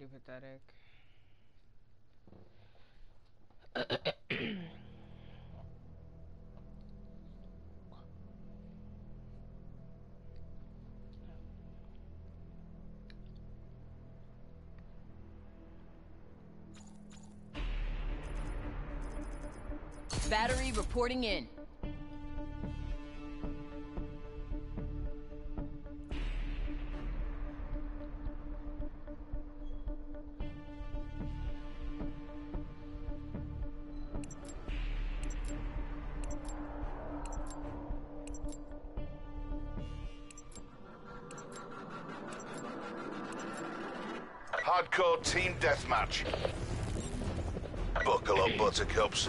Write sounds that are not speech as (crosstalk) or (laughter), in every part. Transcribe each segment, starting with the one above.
pretty pathetic. Battery reporting in. Deathmatch. Buckle up, buttercups.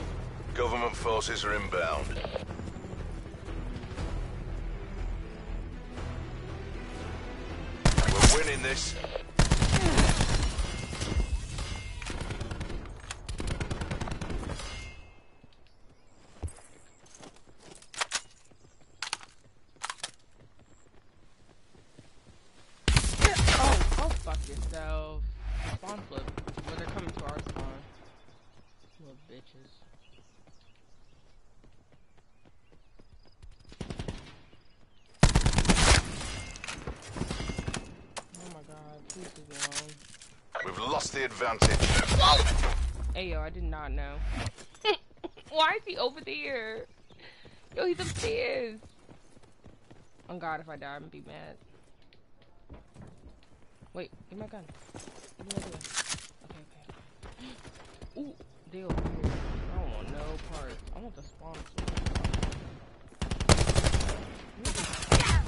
Government forces are inbound. We're winning this. Oh, go fuck yourself. Spawn flip. Well, they're coming to our spawn. Little bitches. Oh my god, please leave me alone. We've lost the advantage. Hey yo, I did not know. (laughs) Why is he over there? Yo, he's upstairs. Oh god, if I die, I'm gonna be mad. Wait, give my gun. Give me my gun. Okay, okay. (gasps) Ooh, they over here. I don't want no parts. I want the spawn.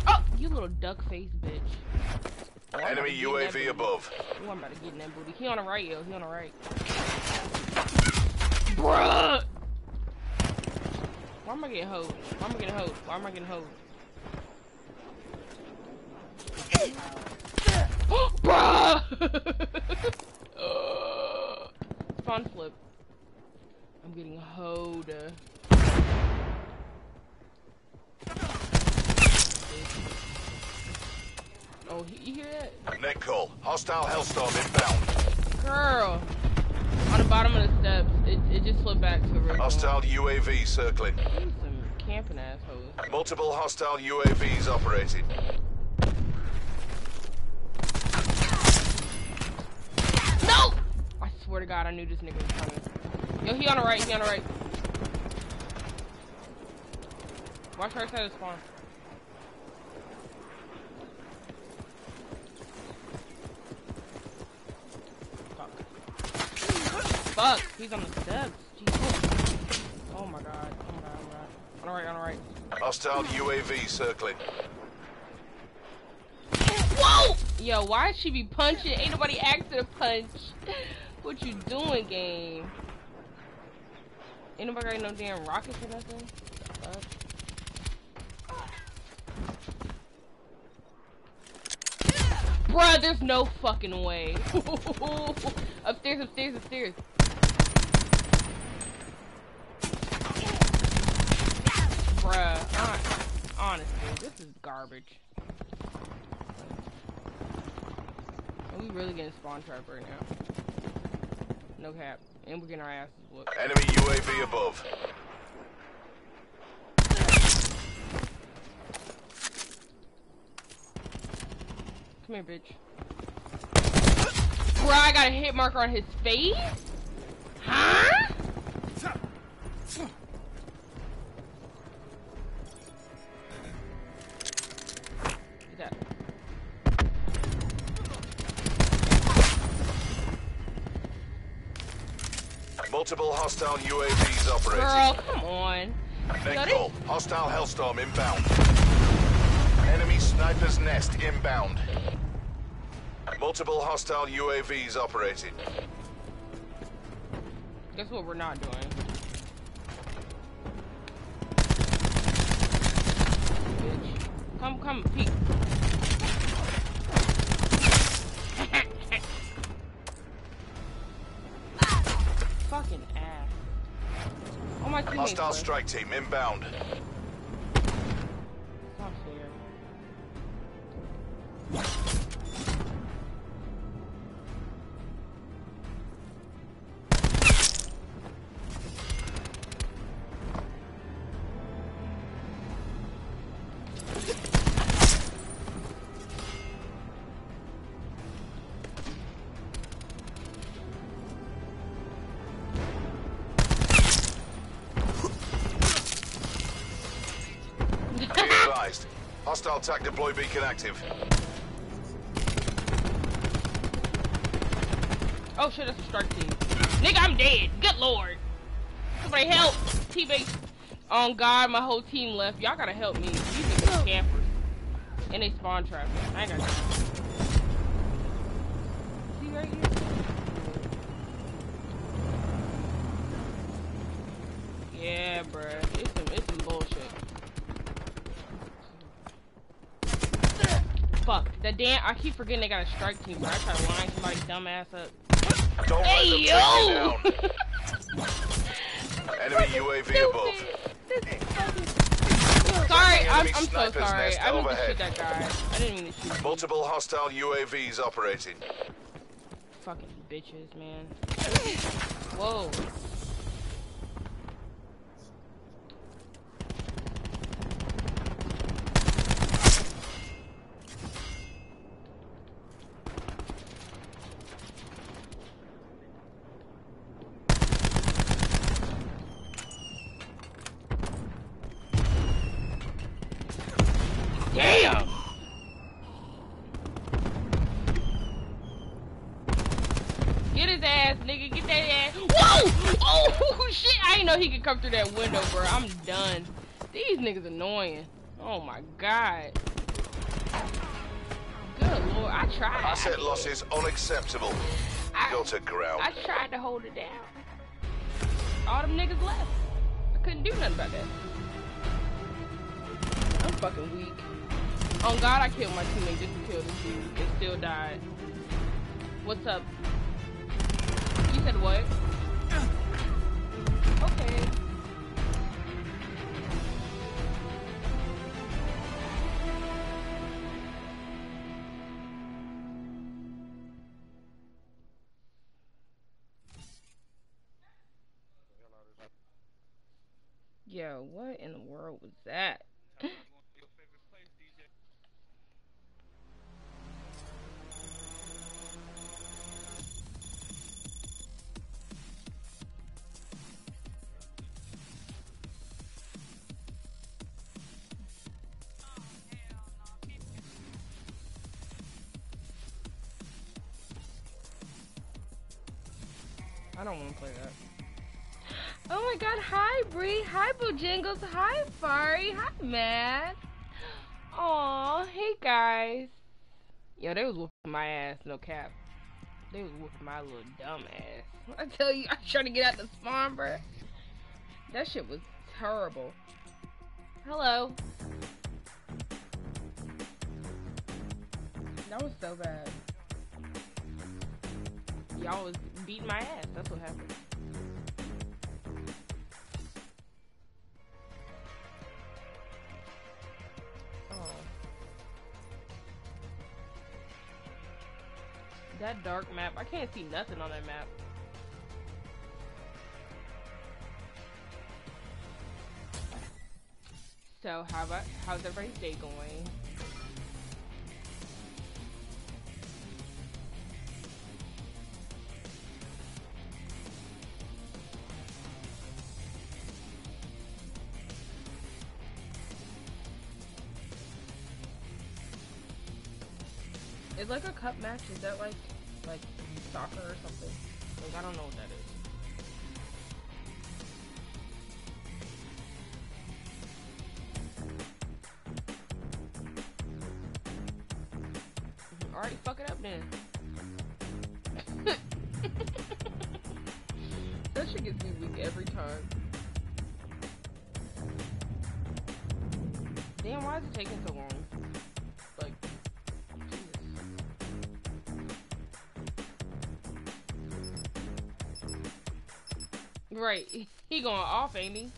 Oh, you little duck face bitch. Oh, Enemy to get in that UAV above. Ooh, I'm about to get in that booty. He on the right, yo. He on the right. Bruh! Why am I getting hoed? Why am I getting hoed? Why am I getting hoed? Bruh! uh, spawn flip. I'm getting hoed. Oh, he- you hear that? Net call. Hostile Hellstorm inbound. Girl. On the bottom of the steps. It, it just flipped back to original. Hostile UAV circling. Some camping assholes. Multiple hostile UAVs operating. No! I swear to God, I knew this nigga was coming. Yo, he on the right, he on the right. Watch right side of the spawn. Fuck. Fuck, he's on the steps. Jesus. Oh my god, oh my god, oh my god. On the right, on the right. Hostile UAV circling. Whoa! Yo, why'd she be punching? Ain't nobody asked her to punch. What you doing, game? Ain't nobody got no damn rockets or nothing? Fuck. Bruh, there's no fucking way. (laughs) upstairs, upstairs, upstairs. Bruh, hon- honestly, this is garbage. Are we really getting spawn trap right now? No cap. And we're getting our asses whooped. Enemy UAV above. Come here, bitch. Bro, I got a hit marker on his face? Hostile UAVs operating. Girl, come on. They- call. Hostile Hellstorm inbound. Enemy sniper's nest inbound. Multiple hostile UAVs operating. Guess what we're not doing? Bitch. Come, come, strike team inbound. TAC deploy beacon active. Oh shit, that's a strike team. Nigga, I'm dead. Good lord. Somebody help. Teammate. On oh, God, my whole team left. Y'all gotta help me. These niggas campers. And they spawn trap. I ain't got. See right here? Yeah, bruh. It's some, it's some bullshit. Fuck. The damn, I keep forgetting they got a strike team, bro. I try to line somebody's dumb ass up. Don't Hey, yo! (laughs) Enemy UAV above. Sorry, I'm, I'm so sorry. I didn't mean to shoot that guy. I didn't mean to shoot him. Multiple hostile UAVs operating. Fucking bitches, man. Whoa. Damn! Get his ass, nigga. Get that ass. Whoa! Oh, shit. I didn't know he could come through that window, bro. I'm done. These niggas annoying. Oh, my God. Good lord. I tried. Asset losses unacceptable. I, Go to ground. I tried to hold it down. All them niggas left. I couldn't do nothing about that. I'm fucking weak. On God, I killed my teammate just to kill this dude and still died. What's up? You said what? Yo, what in the world was that? I don't want to play that. Oh my god, hi Bree, hi Bojangles, hi Fari, hi Matt. Aw, hey guys. Yo, they was whooping my ass, no cap. They was whooping my little dumb ass. (laughs) I tell you, I trying to get out the spawn, bruh. That shit was terrible. Hello. That was so bad. Y'all was beating my ass. That's what happened. That dark map, I can't see nothing on that map. So, how about how's everybody's day going? It's like a cup match? Is that like like soccer or something? Like I don't know what that is. already fuck it up then. (laughs) that shit gets me weak every time. Damn, why is it taking so long? Right, he going off, ain't he?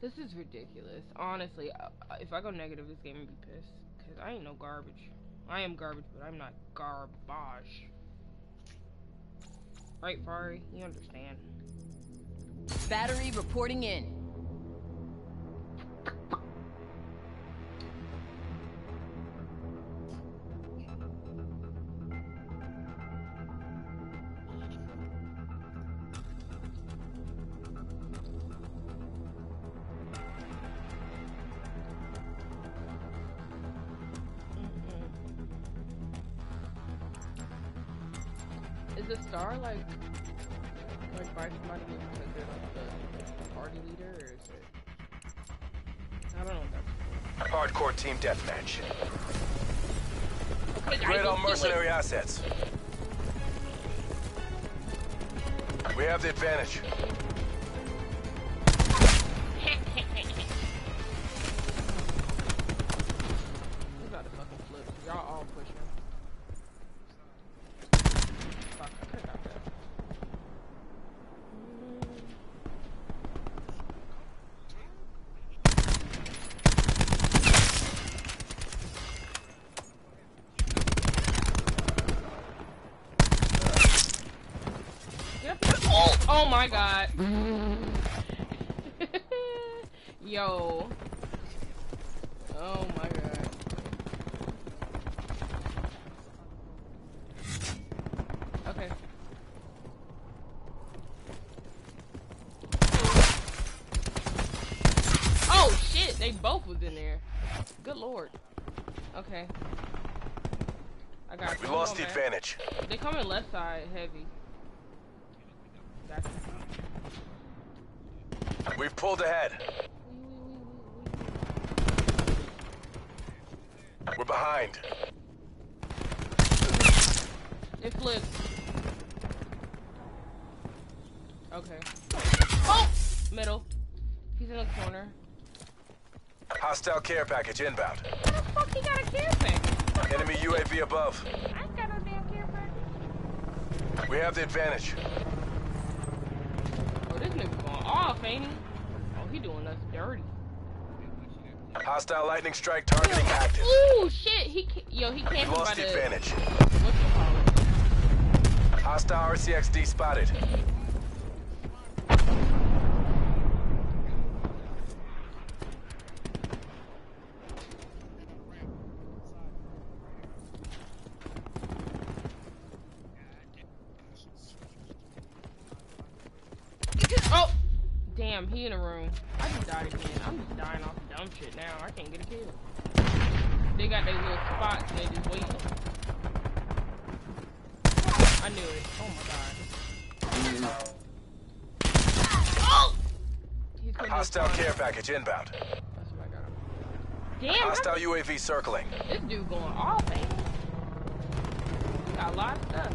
this is ridiculous. Honestly, uh, if I go negative, this game would be pissed. Cause I ain't no garbage. I am garbage, but I'm not garbage. Right, Fari? You understand. Battery reporting in. Team deathmatch. Raid all let's do it. mercenary assets. We have the advantage. He's about to fucking flip. Y'all all pushing. Fuck, I could've got that. Yep. Oh, oh my god. Yo. Oh my god. Okay. Oh shit, they both was in there. Good lord. Okay. I got We you. lost Come the on, man. Advantage. They coming left side heavy. Gotcha. We've pulled ahead. We're behind. It flipped. Okay. Oh! Middle. He's in the corner. Hostile care package inbound. How the fuck he got a care pack? Enemy UAV above. We have the advantage. Oh, this nigga going off, ain't he? Oh, he doing us dirty. Hostile lightning strike targeting active. Ooh, shit. He ca- yo, he can't lost the advantage. what's it called? Hostile RCXD spotted. Oh, damn, he in a room. I just died again. I'm just dying off dumb shit now. I can't get a kill. They got their little spots and they just wait. I knew it. Oh my god. Oh! He's coming to Hostile spawn. care package inbound. That's what I got him. Damn, how- Hostile UAV circling. this dude going off, ain't he? He got a lot of stuff.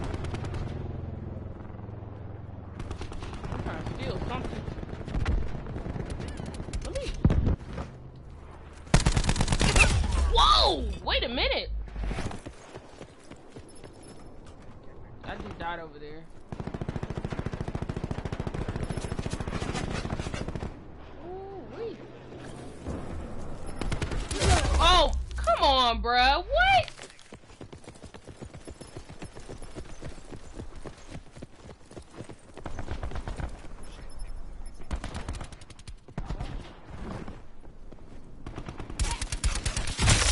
I'm trying to steal something. Let me. Whoa! Wait a minute. I just died over there. Ooh-wee. Oh, come on, bruh. What?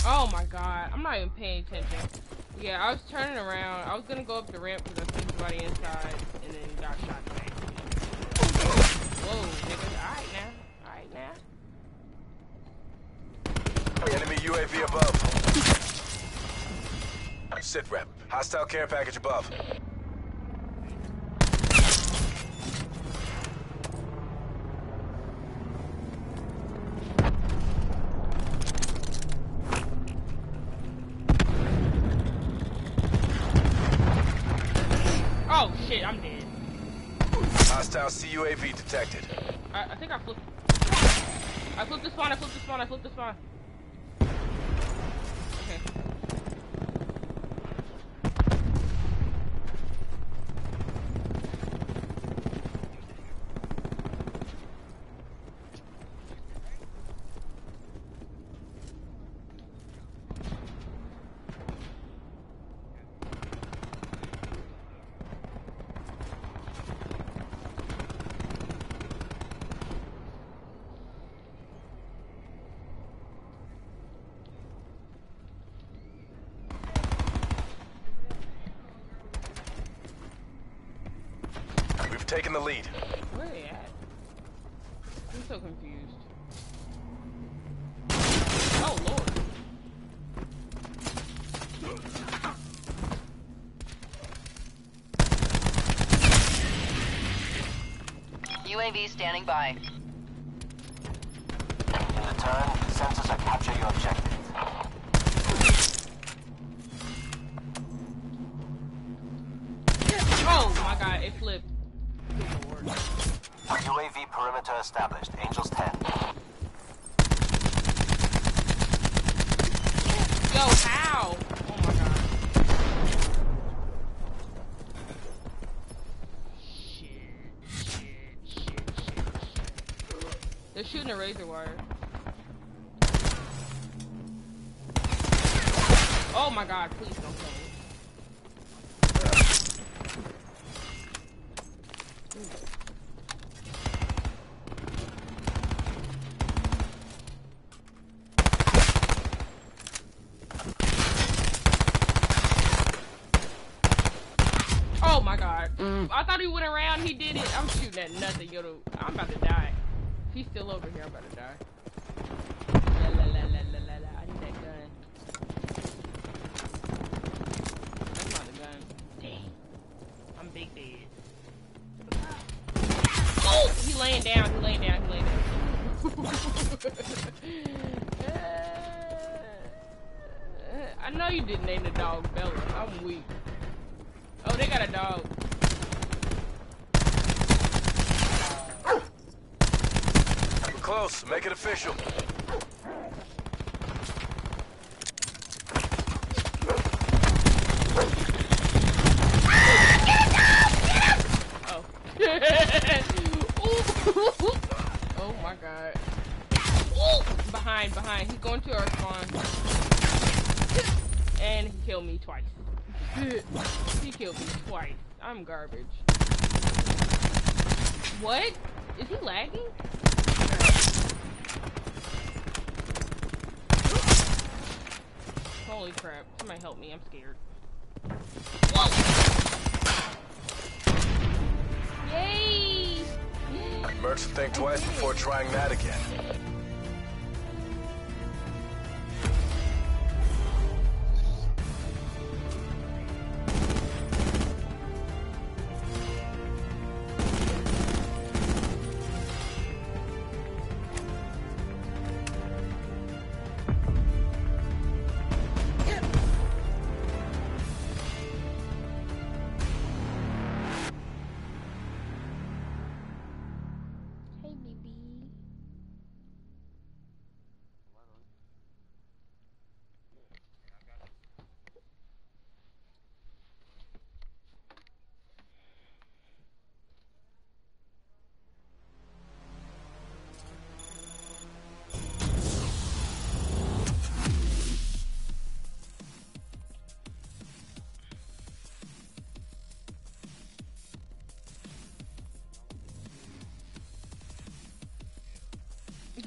Oh my god, I'm not even paying attention. Yeah, I was turning around. I was gonna go up the ramp because I seen somebody inside and then got shot. Whoa, nigga. Alright now. Alright now. Enemy UAV above. Sit rep. Hostile care package above. Spawn, I flipped the spawn, taking the lead. Where are they at? I'm so confused. Oh, Lord. UAV standing by. In the turn, Sensors are capturing your objective. Please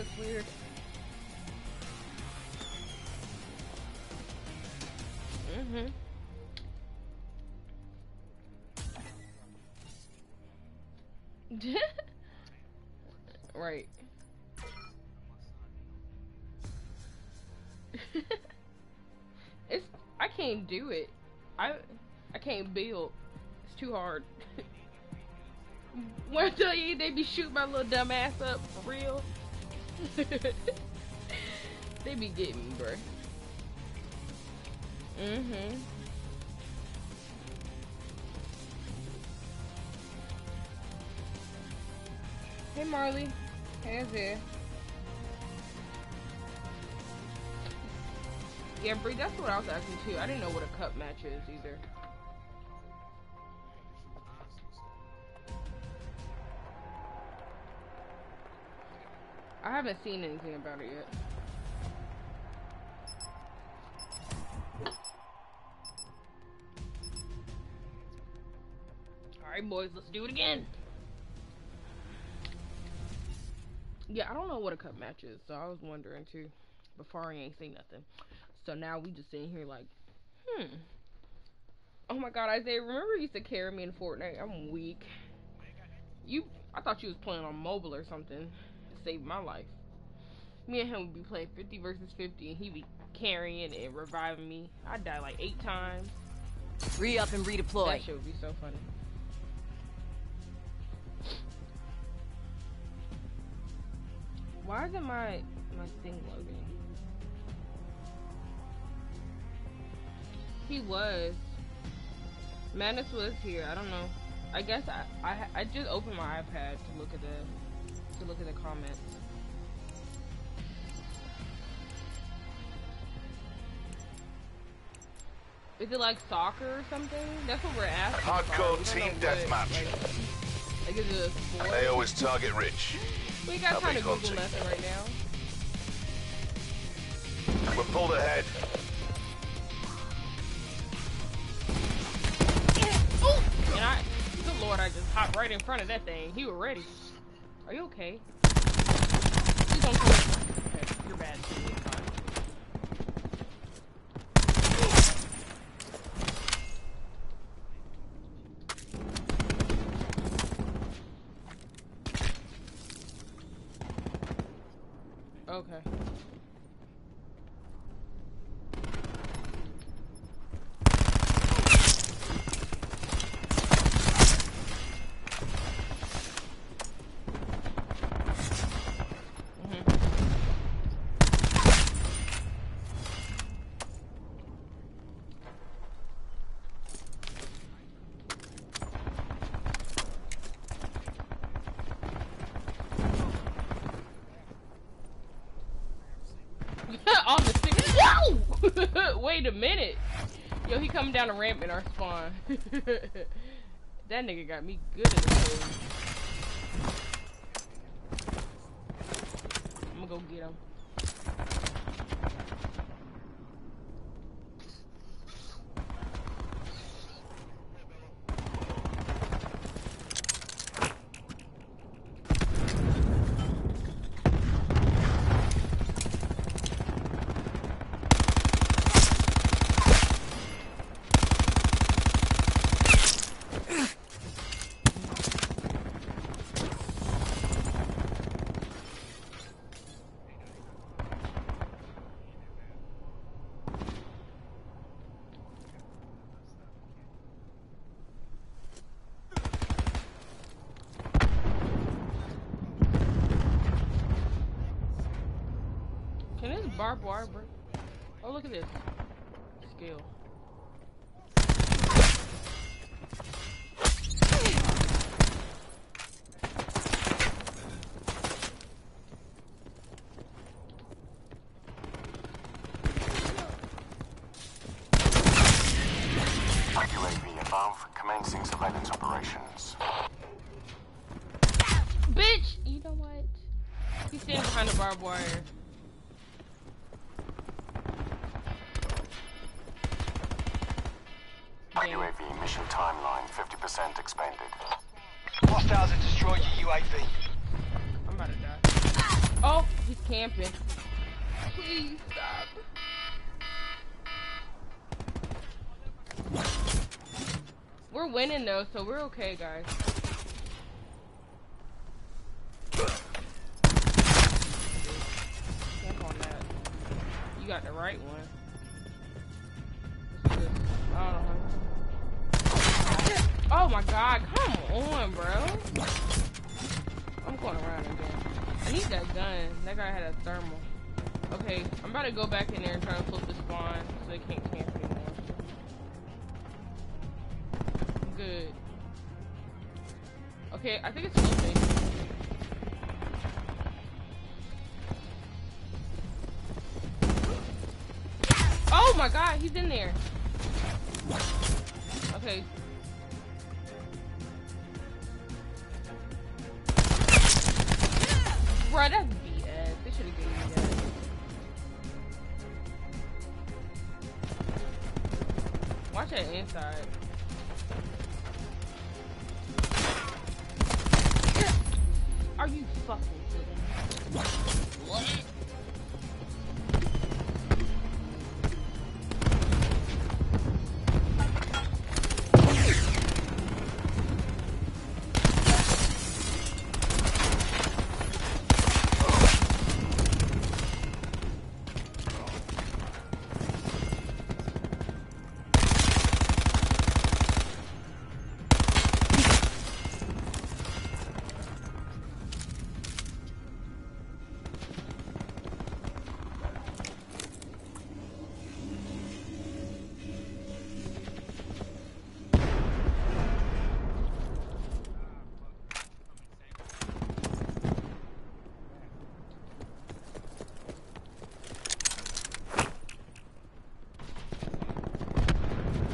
That's weird. Mm-hmm. (laughs) right. (laughs) it's I can't do it. I I can't build. It's too hard. (laughs) when I tell you they be shooting my little dumb ass up for real. (laughs) they be getting me, bro. Mm-hmm. Hey Marley. Hey there. Yeah, Bree, that's what I was asking too. I didn't know what a cup match is either. I haven't seen anything about it yet. Alright, boys, let's do it again. Yeah, I don't know what a cup match is, so I was wondering too. Before I ain't seen nothing. So now we just sitting here like, hmm. Oh my god, Isaiah, remember you used to carry me in Fortnite? I'm weak. You, I thought you was playing on mobile or something. Saved my life. Me and him would be playing 50 versus 50, and he'd be carrying and reviving me. I'd die like eight times. Re-up and redeploy. That shit would be so funny. Why isn't my my thing loading? He was. Madness was here. I don't know. I guess I, I I just opened my iPad to look at the to look at the comments. Is it like soccer or something? That's what we're asking. for. Hardcore don't team deathmatch. Like, like is it a sport? They always target rich. we got kind of Google nothing right now. We're pulled ahead. And I, good lord, I just hopped right in front of that thing. He was ready. Are you okay? Okay, you're bad. Okay. Mhm. On the stick. Whoa! (laughs) Wait a minute. Yo, he coming down the ramp in our spawn. (laughs) that nigga got me good in the face. I'm gonna go get him. Can this barbed wire? Oh, look at this. Skill. Winning though, so we're okay, guys. Watch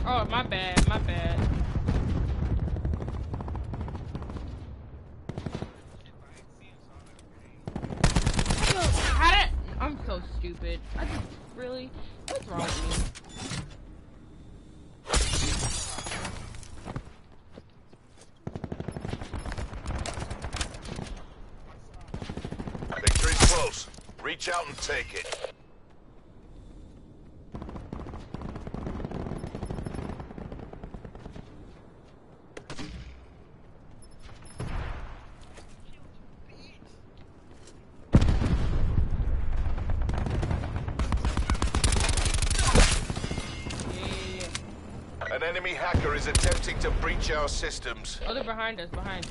Oh, my bad, my bad. How did I'm so stupid. I just really what's wrong with me? Victory's close. Reach out and take it. Yeah, yeah, yeah. An enemy hacker is our systems. Oh, they're behind us, behind.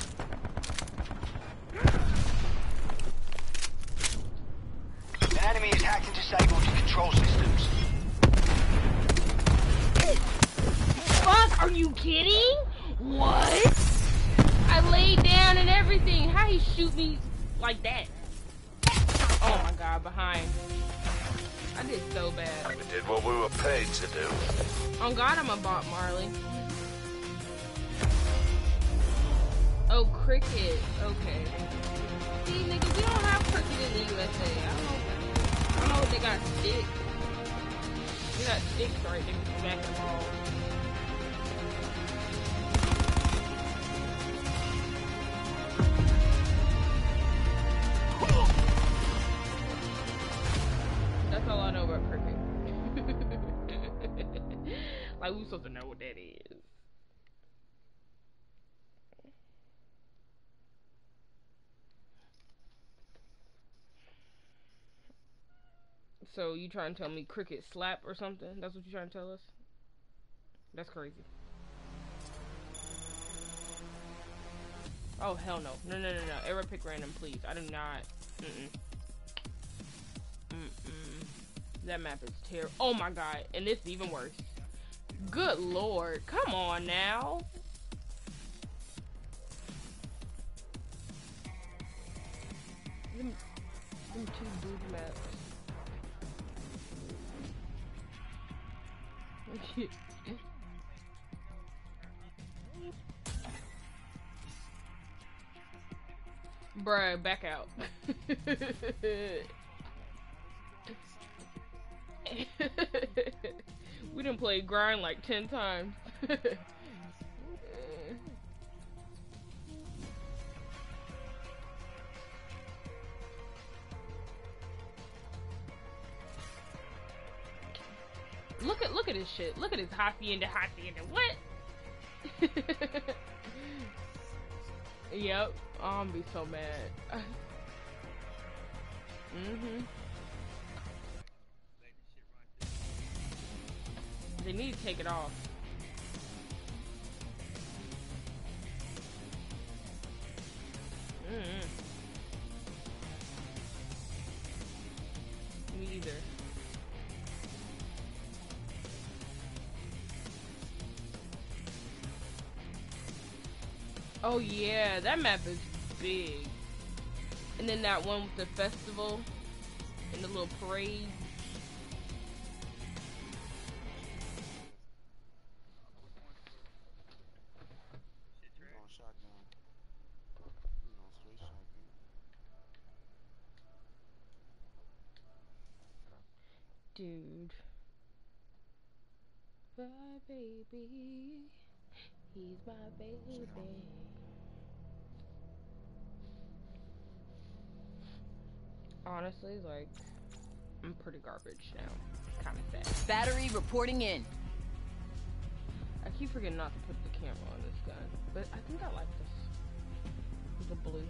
So you trying to tell me cricket slap or something? That's what you trying to tell us? That's crazy. Oh hell no. No no no no. Pick random please. I do not. Mm-mm. Mm-mm. That map is terrible. Oh my god. And is even worse. Good lord. Come on now. Eh? Bruh, back out. (laughs) we didn't play grind like 10 times. (laughs) Look at look at his shit. Look at his the into and the what? (laughs) yep. Oh, I'm be so mad. (laughs) Mm-hmm. They need to take it off. Oh yeah, that map is big. And then that one with the festival and the little parade. Dude. My baby. He's my baby. Honestly, like, I'm pretty garbage now. Kind of sad. Battery reporting in. I keep forgetting not to put the camera on this gun, but I think I like this. The blue.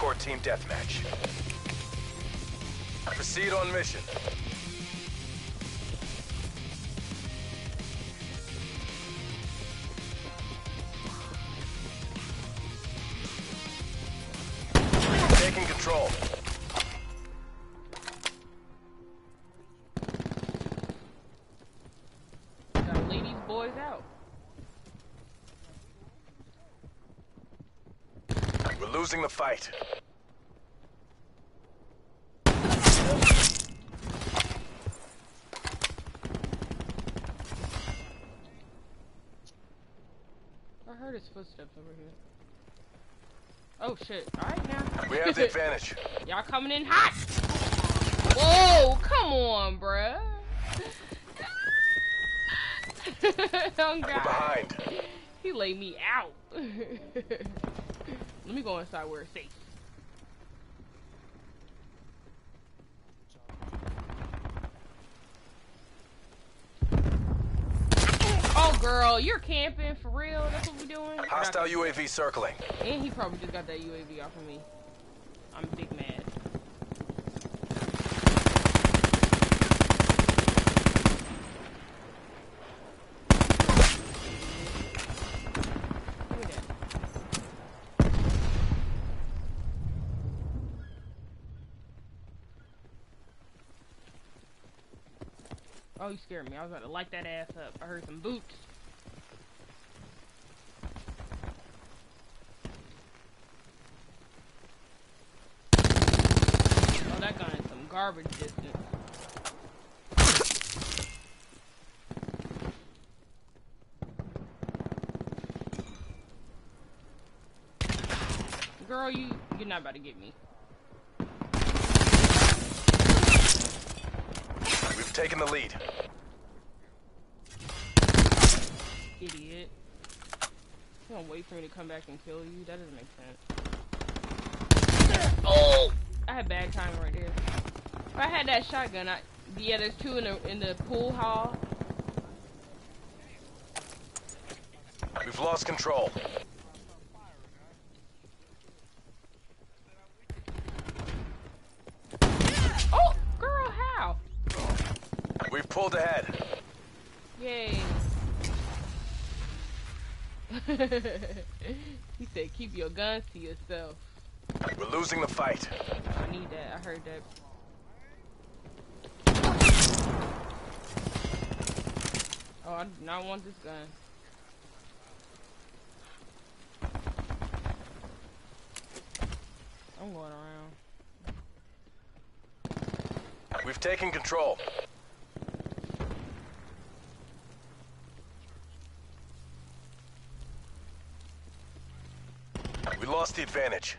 Hardcore team deathmatch. Proceed on mission. Taking control. Got ladies, boys out. We're losing the fight. I heard his footsteps over here. Oh shit. Alright now. We have the advantage. (laughs) Y'all coming in hot. Whoa, come on, bruh. (laughs) oh behind. He laid me out. (laughs) Let me go inside where it's safe. Oh girl, you're camping for real? That's what we doing? Hostile UAV circling. And he probably just got that UAV off of me. I'm big mad. Give me that. Oh, you scared me. I was about to light that ass up. I heard some boots. Oh, that gun is some garbage distance. Girl, you you're not about to get me. We've taken the lead. Idiot. You gonna wait for me to come back and kill you? That doesn't make sense. Oh! I had bad timing right there. If I had that shotgun, I yeah, there's two in the in the pool hall. We've lost control. Oh, girl, how? We've pulled ahead. Yay. (laughs) he said, keep your guns to yourself. We're losing the fight. I need that. I heard that. I do not want this gun. I'm going around. We've taken control. We lost the advantage.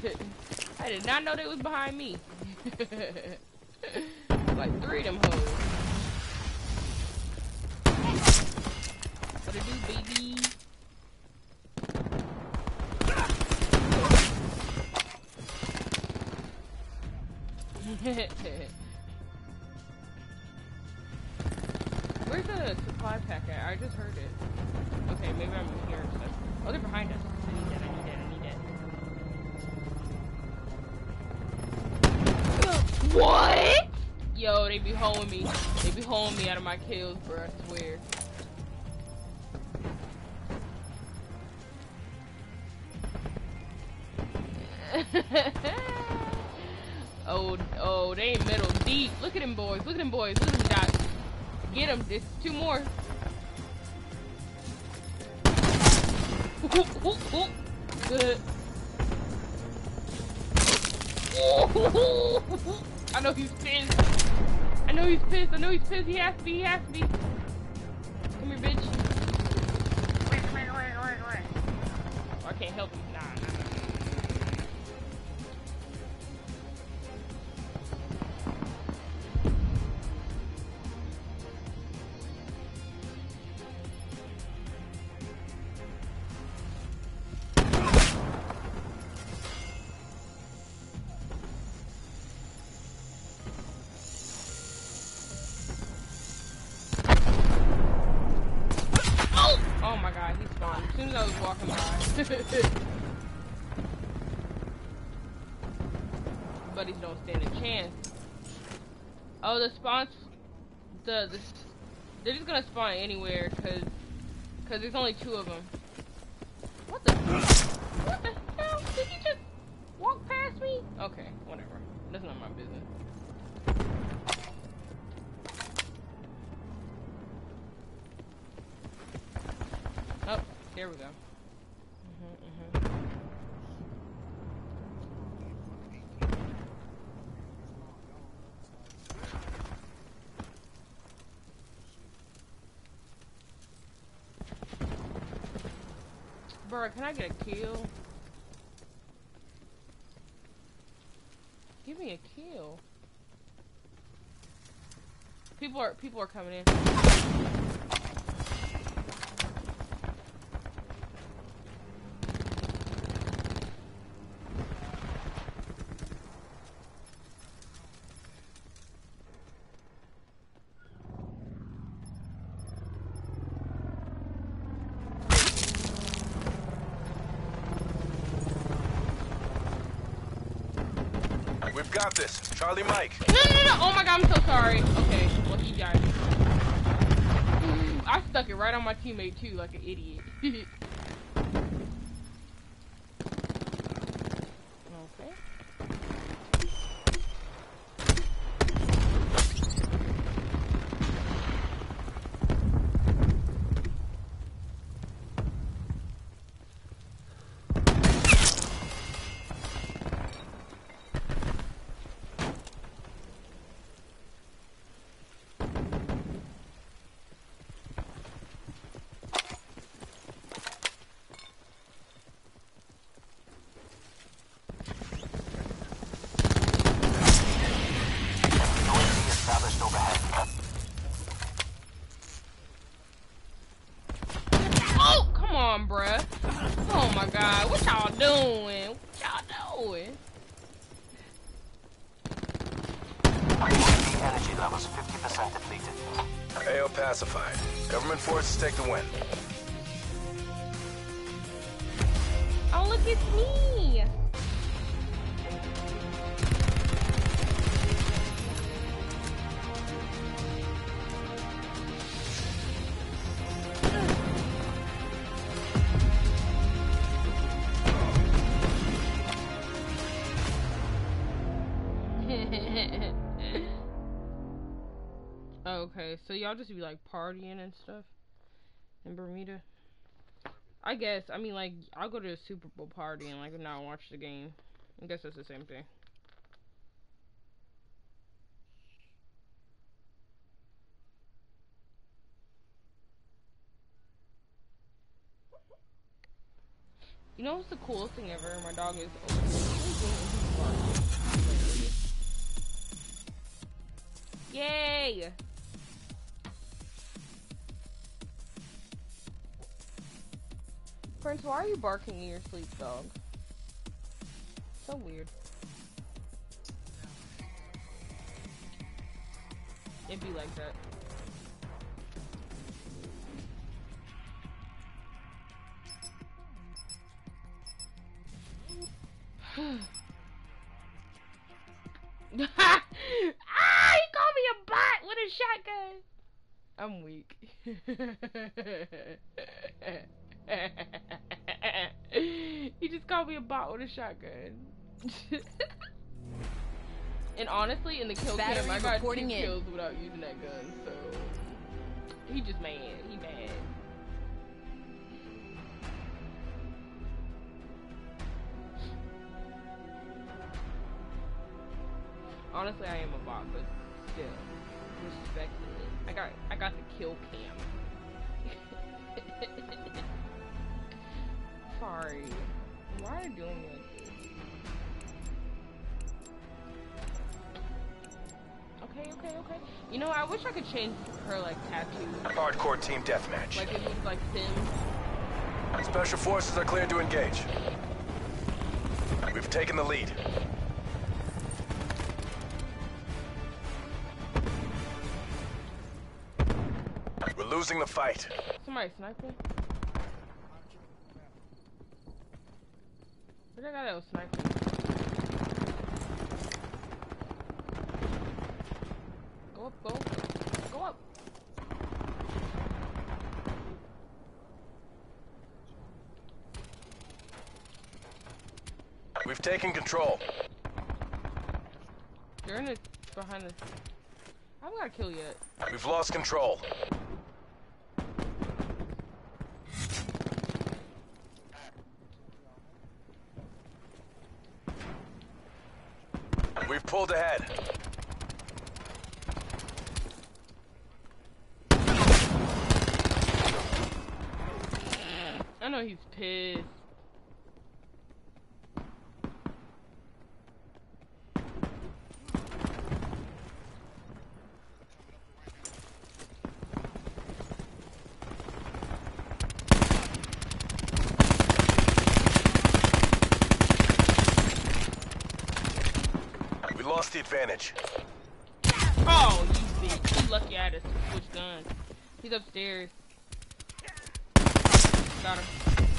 (laughs) I did not know they was behind me. (laughs) like three of them hoes. What it do, baby? (laughs) Where's the supply pack at? I just heard it. Okay, maybe I'm holding me. They be holding me out of my kills, bro. I swear. (laughs) oh, oh, they in middle deep. Look at them boys. Look at them boys. Look at them dots. Get them. There's two more. Good. (laughs) I know he's pissed. I know he's pissed. I know he's pissed. He has to be. He has to be. Anywhere, cause. Cause there's only two of them. What the? What the hell? Did he just walk past me? Okay, whatever. That's not my business. Oh, there we go. hmm hmm Bro, can I get a kill? Give me a kill. People are people are coming in. We've got this. Charlie Mike. No, no, no! Oh my god, I'm so sorry. Okay, well he died. I stuck it right on my teammate too, like an idiot. (laughs) y'all just be like partying and stuff in Bermuda? I guess. I mean, like, I'll go to a Super Bowl party and, like, not watch the game. I guess that's the same thing. You know what's the coolest thing ever? My dog is Yay! Prince, why are you barking in your sleep, dog? So weird. It'd be like that. (sighs) ah, he called me a bot with a shotgun. I'm weak. (laughs) (laughs) he just called me a bot with a shotgun. (laughs) and honestly, in the kill Battery cam, I got two in. kills without using that gun. So he just mad. He mad. Honestly, I am a bot, but still, respectfully, I got I got the kill cam. Are you doing this? Okay, okay, okay. You know, I wish I could change her like tattoo. Hardcore team deathmatch. Like it looks like Sims. Special forces are cleared to engage. We've taken the lead. We're losing the fight. Somebody sniping. Where that guy that was sniping? Go up, go. Go up. Taken control. You're in the behind the. I haven't got a kill yet. We've lost control. We've pulled ahead. I know he's pissed. We lost advantage. Oh, you bitch. You lucky I had to switch guns. He's upstairs. Got him.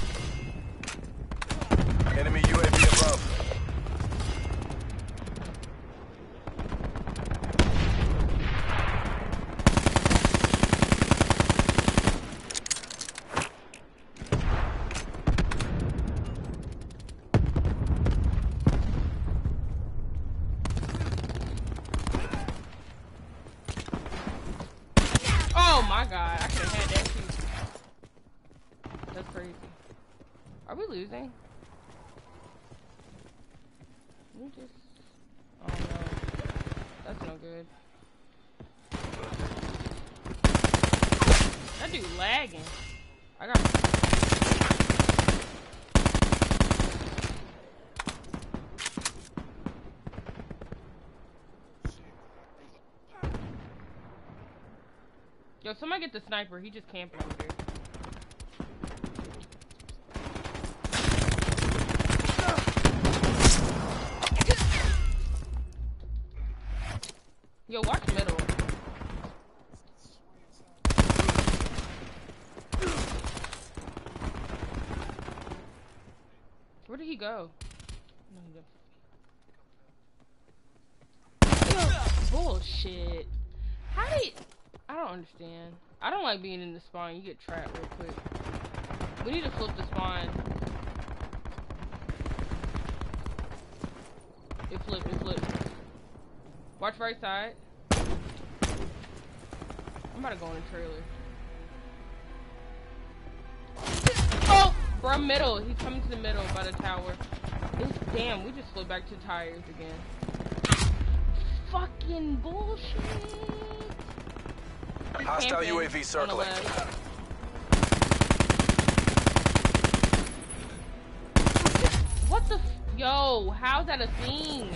get the sniper. He just camped over here. Yo, watch the middle. Where did he go? No, he didn't. Bullshit. How did... Don't understand. I don't like being in the spawn. You get trapped real quick. We need to flip the spawn. It flipped, it flipped. Watch right side. I'm about to go in the trailer. Oh! From middle. He's coming to the middle by the tower. It's, damn, we just flipped back to tires again. Fucking bullshit. He's Hostile UAV circling. What the f- Yo, how's that a thing?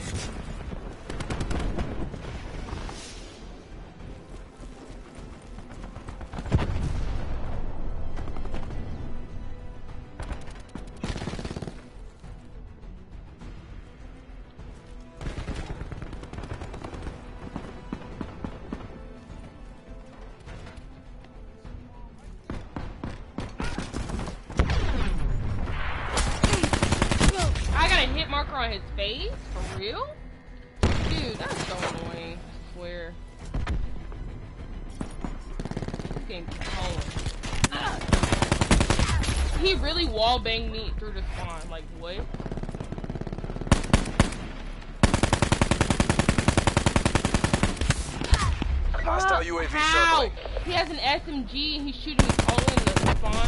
SMG and he's shooting me all in the spawn.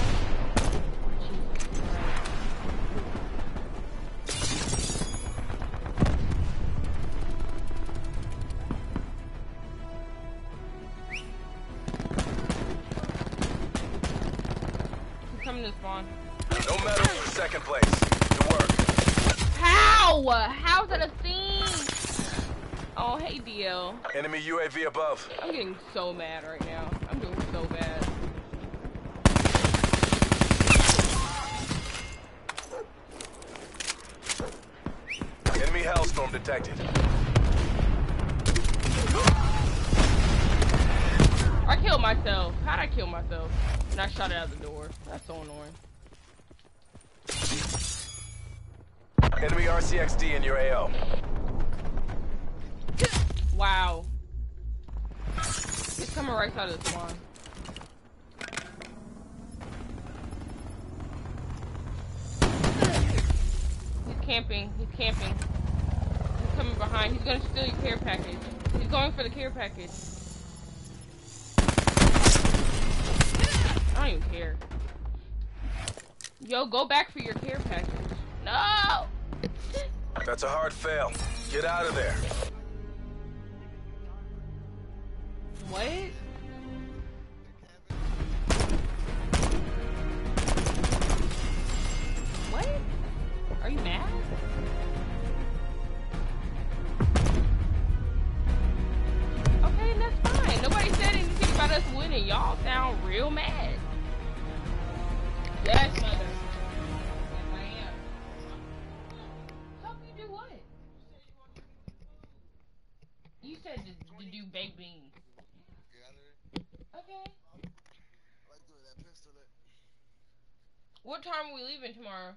He's coming to spawn. No for second place. Good work. How? How's that a thing? Oh, hey, DL. Enemy UAV above. I'm getting so mad for the care package. I don't even care. Yo, go back for your care package. No! That's a hard fail. Get out of there. What? Do baked beans. Okay. What time are we leaving tomorrow?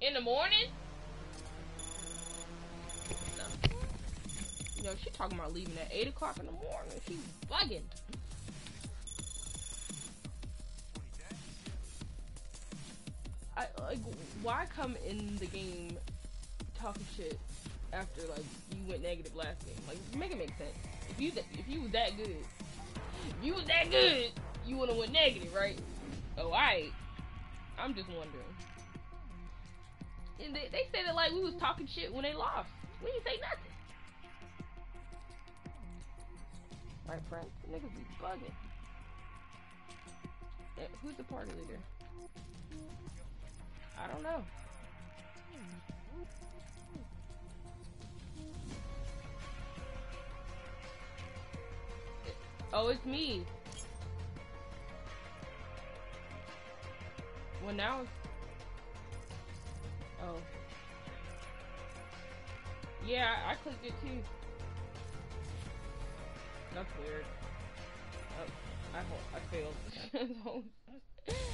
In the morning? Yo, she talking about leaving at 8 o'clock in the morning. She's bugging. I, like, why come in the game talking shit after, like, you went negative last game? Like, make it make sense. If you, if you was that good, if you was that good, you would've went negative, right? Oh, I. I'm just wondering. And they, they said it like we was talking shit when they lost. We didn't say nothing. Right, friends? Niggas be bugging. Eh, who's the party leader? I don't know. Oh, it's me. Well, now. Oh. Yeah, I clicked it too. That's weird. Oh, I I failed. (laughs)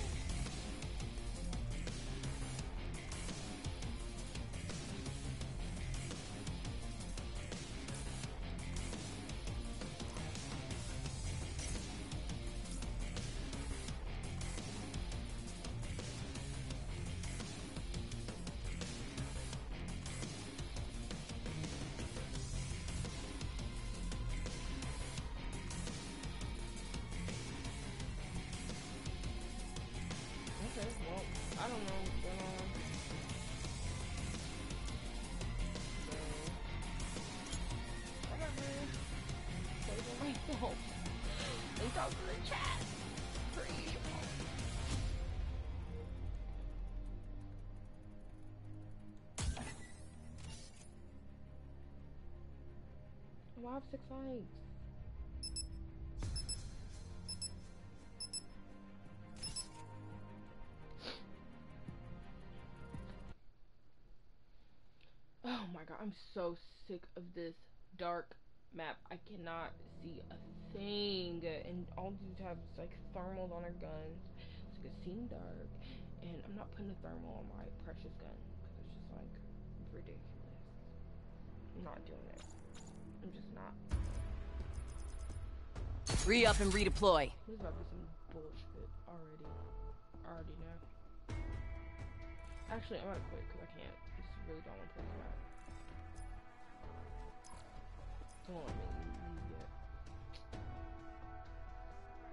Oh, six likes. Oh my god, I'm so sick of this dark map. I cannot see a thing. And all these have like thermals on their guns. It's So it seem dark. And I'm not putting a thermal on my precious gun. Because it's just like ridiculous. I'm not doing it. I'm just not. Re up and redeploy. This is about to be some bullshit already. I already know. Actually, I'm gonna quit because I can't. I just really don't want to play this map. Don't let me leave yet.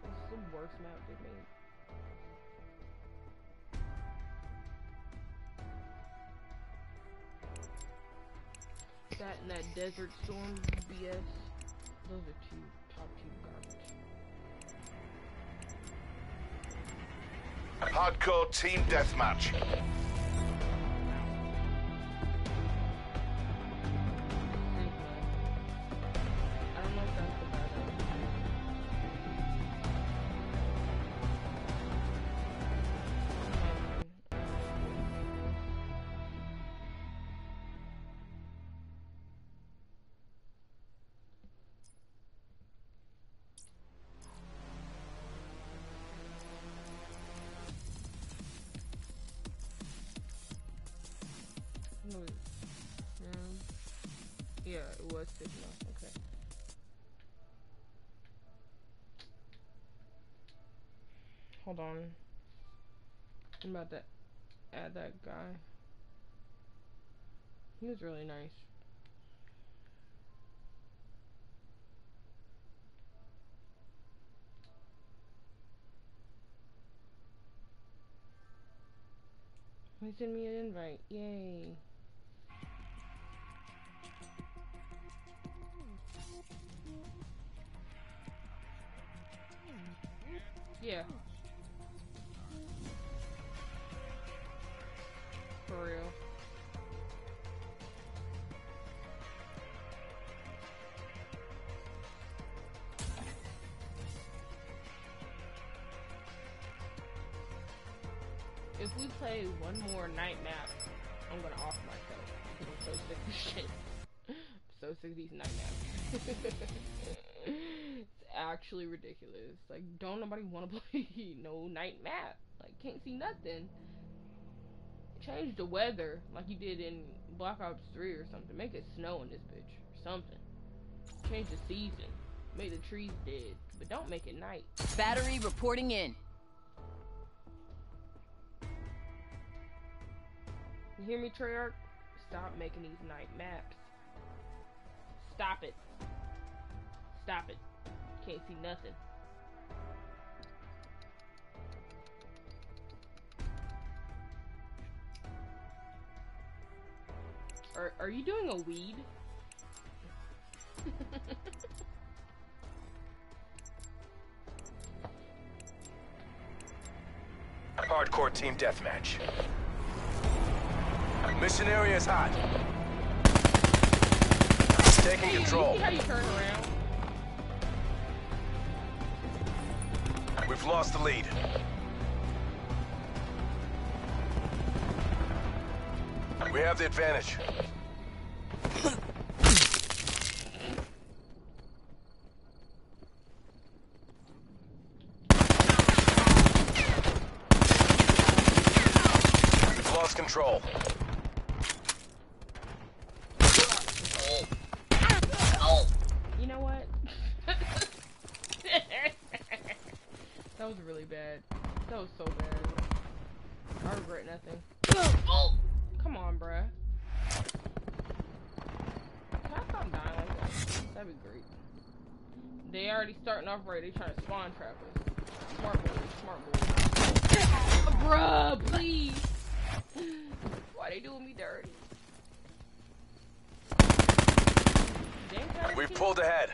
This is the worst map they've made. That and that Desert Storm BS. Those are two top two garbage. Hardcore team deathmatch. Hold on. I'm about to add that guy. He was really nice. He sent me an invite. Yay. Yeah. If we play one more night map, I'm gonna off myself. I'm so sick of shit. I'm so sick of these night maps. (laughs) it's actually ridiculous. Like, don't nobody want to (laughs) play no night map. Like, can't see nothing. Change the weather like you did in Black Ops 3 or something. Make it snow in this bitch or something. Change the season. Make the trees dead. But don't make it night. Battery reporting in. You hear me, Treyarch? Stop making these night maps. Stop it. Stop it. Can't see nothing. Are, are you doing a weed? Hardcore team deathmatch. Mission area is hot. Taking You control. see how you turn around? We've lost the lead. We have the advantage. We've lost control. You know what? (laughs) that was really bad. That was so bad. I regret nothing. already starting off right. They trying to spawn trap us. Smart boy, smart boy. Bruh, please. Why they doing me dirty? We pulled ahead.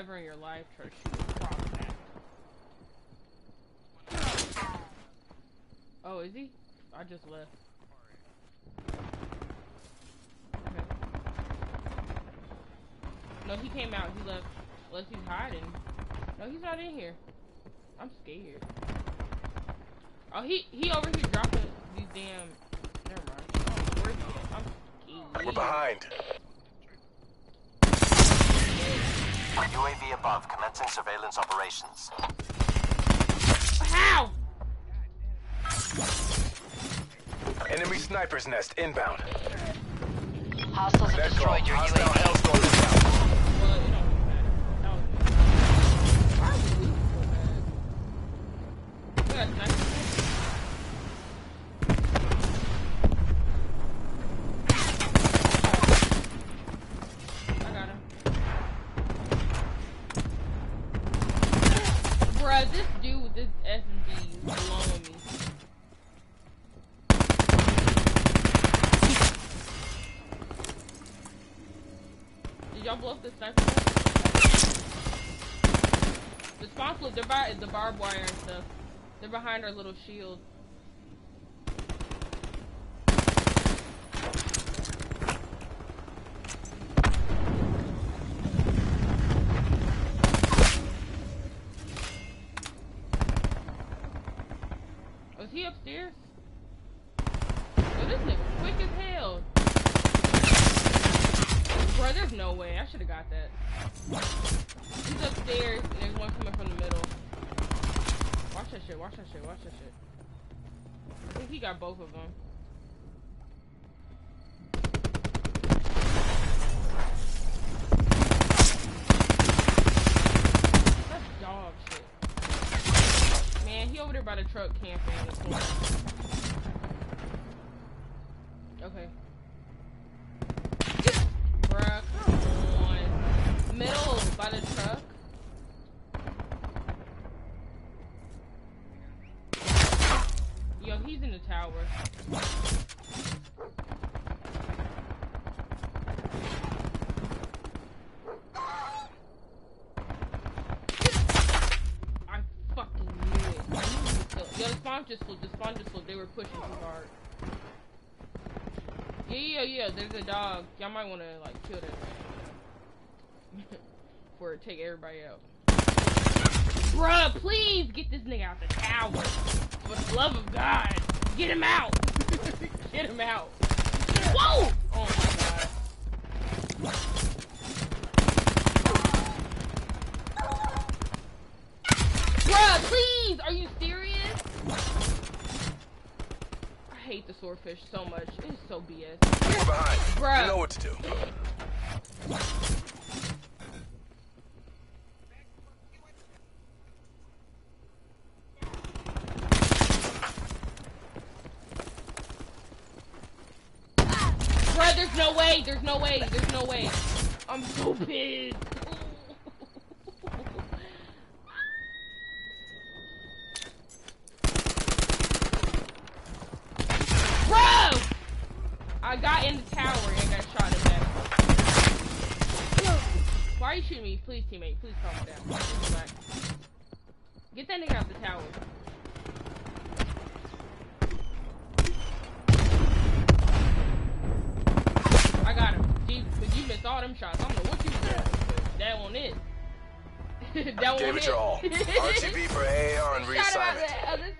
Ever in your life try to shoot a cross back. Oh, is he? I just left. Okay. No, he came out. He left. Unless he's hiding. No, he's not in here. I'm scared. Oh, he he over here dropping these damn. Never mind. Oh, where's he? I'm scared. We're behind. UAV above, commencing surveillance operations. How? Enemy sniper's nest inbound. Hostiles have destroyed your Hostile UAV. They're the barbed wire and stuff. They're behind our little shield. Was he upstairs? Oh, this nigga quick as hell. Bro, there's no way. I should have got that. He's upstairs, and there's one coming from the middle. Watch that shit, watch that shit, watch that shit. I think he got both of them. That's dog shit. Man, he over there by the truck camping in the corner. Okay. Bruh, come on. Middle by the truck. Yo, he's in the tower. I fucking knew it. I knew he was still. Yo, the flew. They were pushing too hard. Yeah, yeah, yeah. There's a dog. Y'all might want to like kill that. Before (laughs) it take everybody out. Bruh, please get this nigga out the tower. For the love of God, get him out. (laughs) get him out. Whoa! Oh my God. Bruh, please! Are you serious? I hate so much. It's so BS. We're behind. Bruh. You know what to do. Bruh, there's no way. There's no way. There's no way. I'm so pissed. Bro! I got in the tower and got shot in the back. Why are you shooting me? Please, teammate. Please calm down. Get that nigga out the tower. I got him. Jesus, but you missed all them shots. I don't know what you did. That one (laughs) it. that one it your all. (laughs) RTB for AAR and Shot reassignment.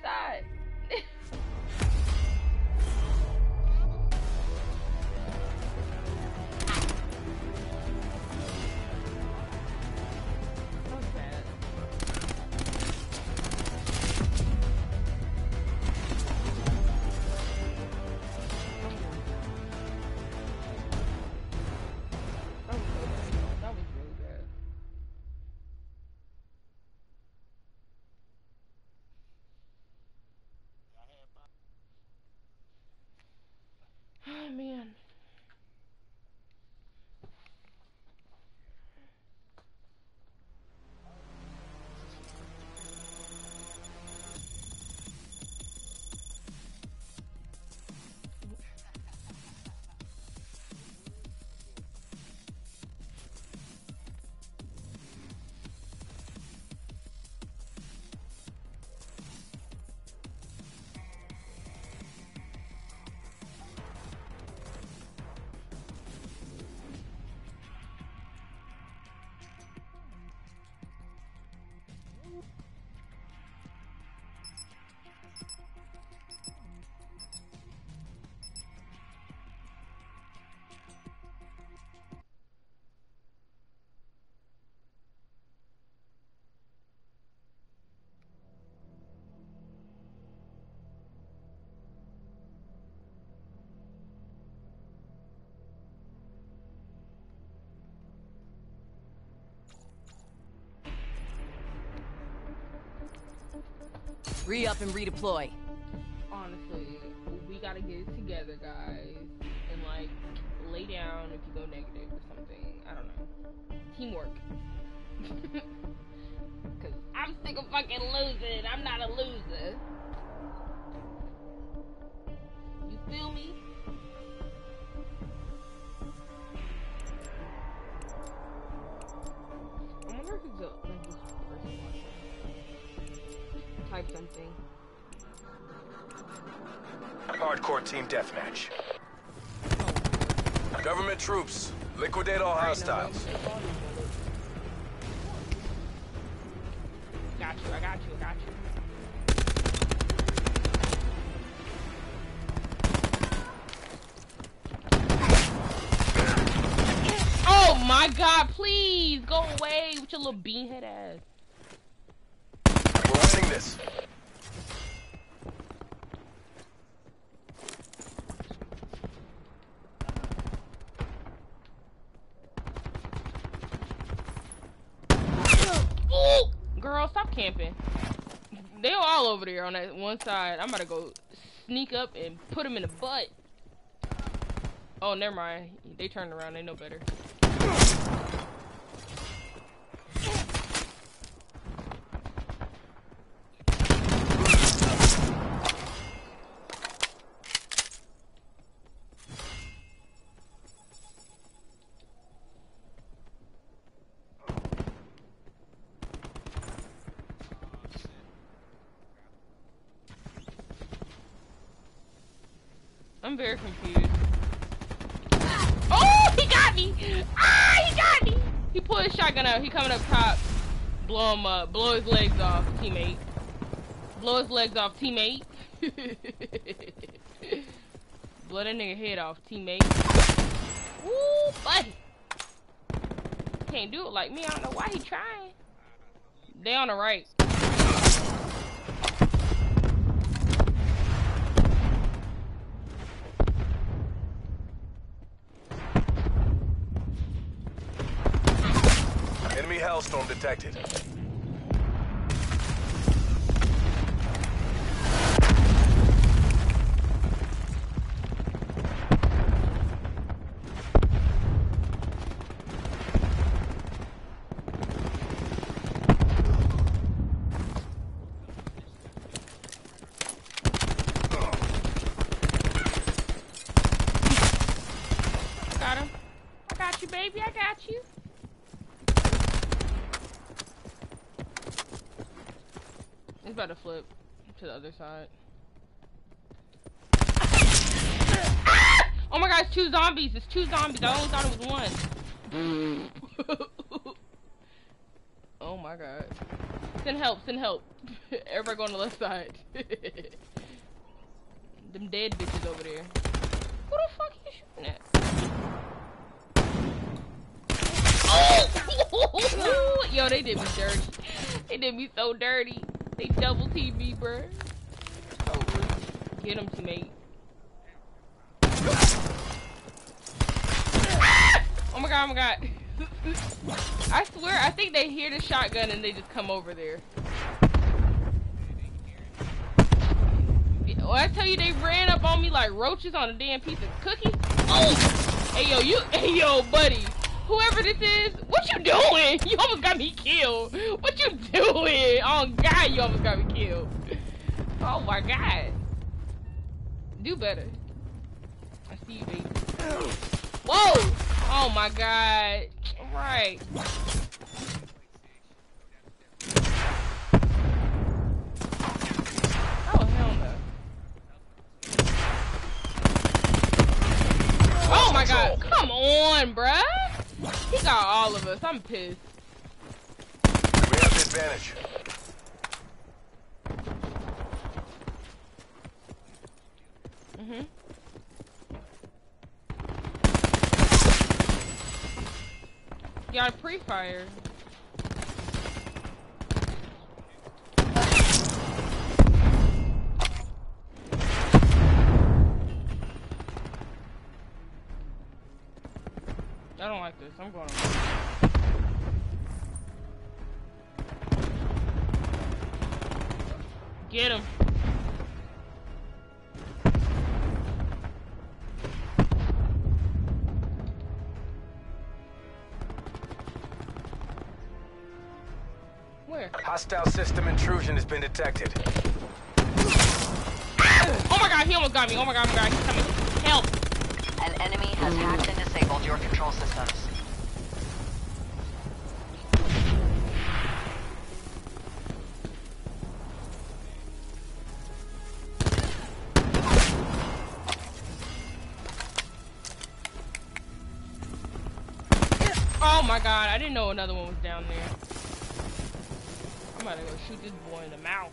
Re up and redeploy. honestly, we gotta get it together, guys, and like lay down if you go negative or something. I don't know. Teamwork. (laughs) Cause I'm sick of fucking losing. I'm not a loser. You feel me? Hardcore team deathmatch. Government troops, liquidate all hostiles. Got you, I got you, I got you. Oh my god, please go away with your little beanhead ass. We're this. Ooh! Girl, stop camping. They were all over there on that one side. I'm about to go sneak up and put them in the butt. Oh, never mind. They turned around. They know better. Very confused. Oh, he got me! Ah, he got me! He pulled his shotgun out. He coming up top. Blow him up. Blow his legs off, teammate. Blow his legs off, teammate. (laughs) Blow that nigga head off, teammate. Woo, buddy. Can't do it like me. I don't know why he trying. They on the right. Enemy Hellstorm detected. Got him. I got you, baby. I got you. It's about to flip to the other side. Oh my god, two zombies. It's two zombies. I only thought it was one. (laughs) oh my god. Send help, send help. (laughs) Everybody go on the left side. (laughs) Them dead bitches over there. Who the fuck are you shooting at? Oh! Yo, they did me dirty. They did me so dirty. They double teamed me, bruh. Rude. Get him, teammate. Ah! Oh my god, oh my god. (laughs) I swear, I think they hear the shotgun and they just come over there. Well, I tell you, they ran up on me like roaches on a damn piece of cookie. Oh! Hey, yo, you, (laughs) hey, yo, buddy. Whoever this is, what you doing? (laughs) You almost got me killed. What you doing? Oh, God, you almost got me killed. Oh, my God. Do better. I see you, baby. Whoa! Oh, my God. Right. Oh. Oh my god, come on, bruh. He got all of us. I'm pissed. We have the advantage. Mm-hmm. Got a pre-fire. I don't like this. I'm going. Get him. Where? Hostile system intrusion has been detected. Oh my god, he almost got me. Oh my god, oh my god, he's coming. Help! Has hacked and disabled your control systems. Oh my god, I didn't know another one was down there. I'm about to go shoot this boy in the mouth.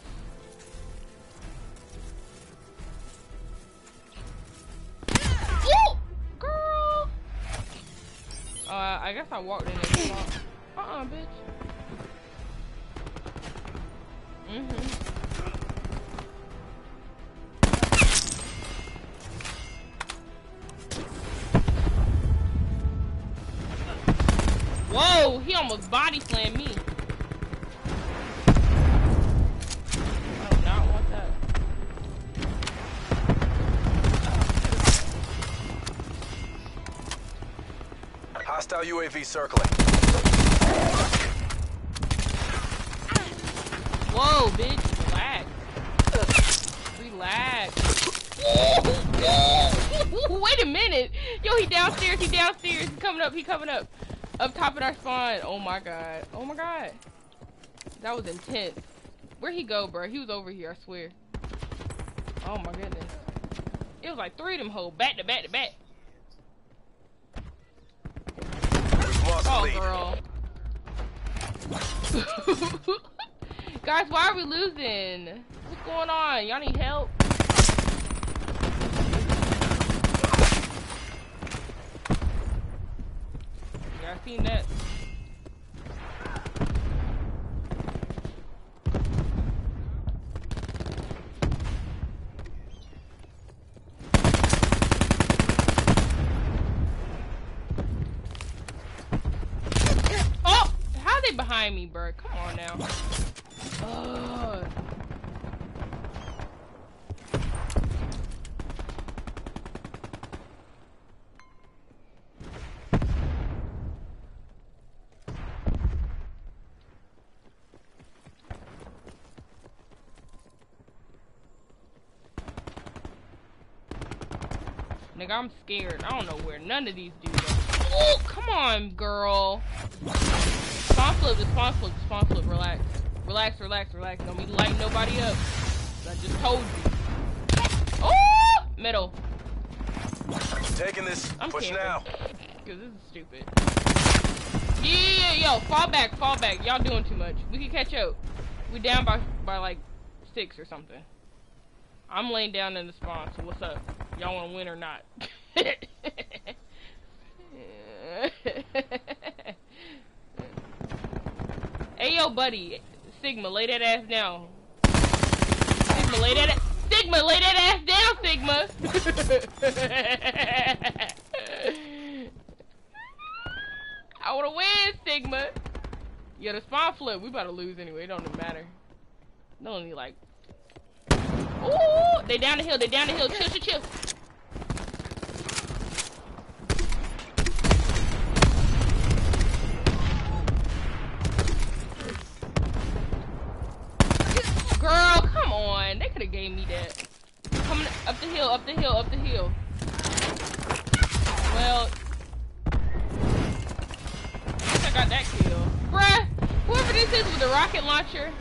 I walked in there. Uh-uh, bitch. UAV circling. Whoa, bitch, relax. Relax. (laughs) Wait a minute. Yo, he downstairs, he downstairs. He coming up, he coming up. Up top of our spawn. Oh my god. Oh my god. That was intense. Where'd he go, bro? He was over here, I swear. Oh my goodness. It was like three of them hoes, back to back to back. We've lost the Oh, lead. Girl. (laughs) Guys, why are we losing? What's going on? Y'all need help? Yeah, I seen that. Oh! How they behind me, bro? Come on now. Ugh. Nigga, I'm scared. I don't know where none of these dudes are. Oh, come on, girl. Flip, just spawn flip, just spawn flip, relax. Relax, relax, relax. Don't be lighting nobody up. I just told you. Oh! Middle. Taking this. I'm Push camping. now. Cause this is stupid. Yeah, yo, fall back, fall back. Y'all doing too much. We can catch up. We down by by like six or something. I'm laying down in the spawn, so what's up? Y'all wanna win or not? (laughs) (laughs) hey yo buddy, Sigma, lay that ass down. Sigma, lay that Sigma, lay that ass down, Sigma! (laughs) I wanna win, Sigma! Yeah, the spawn flip, we about to lose anyway, it don't even matter. They only like... Ooh! They down the hill, they down the hill, chill, chill, chill! Girl, come on. They could have gave me that. Coming up the hill, up the hill, up the hill. Well, I got that kill. Bruh, whoever this is with the rocket launcher,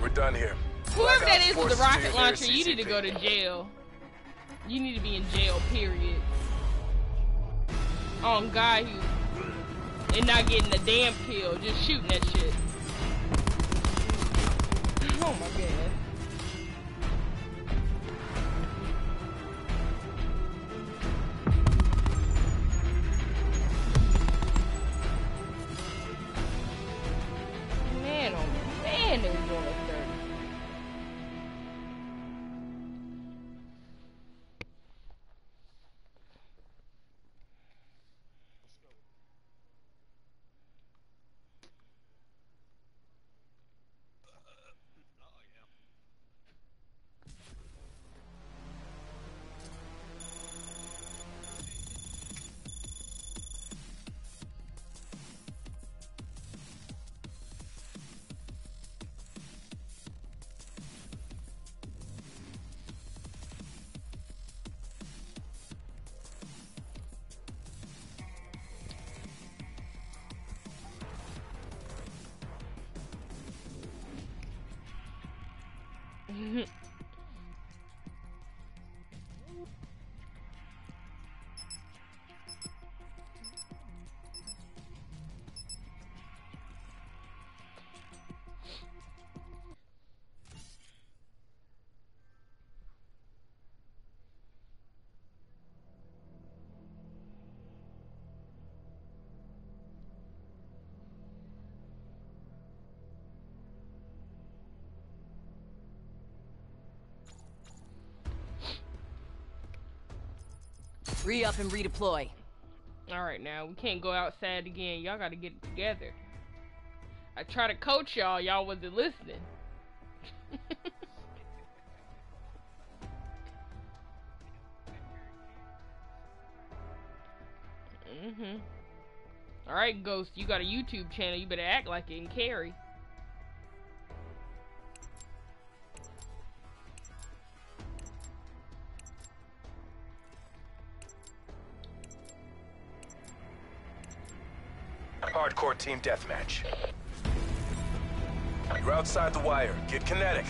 We're done here. whoever that is with the rocket launcher, you need to go to jail. You need to be in jail, period. On guy who and not getting a damn kill, just shooting that shit. (sighs) Oh my god. Mm-hmm. (laughs) Re-up and redeploy. Alright now, we can't go outside again. Y'all gotta get it together. I try to coach y'all, y'all wasn't listening. (laughs) mhm. Alright, Ghost, you got a YouTube channel. You better act like it and carry. Team deathmatch. You're outside the wire. Get kinetic.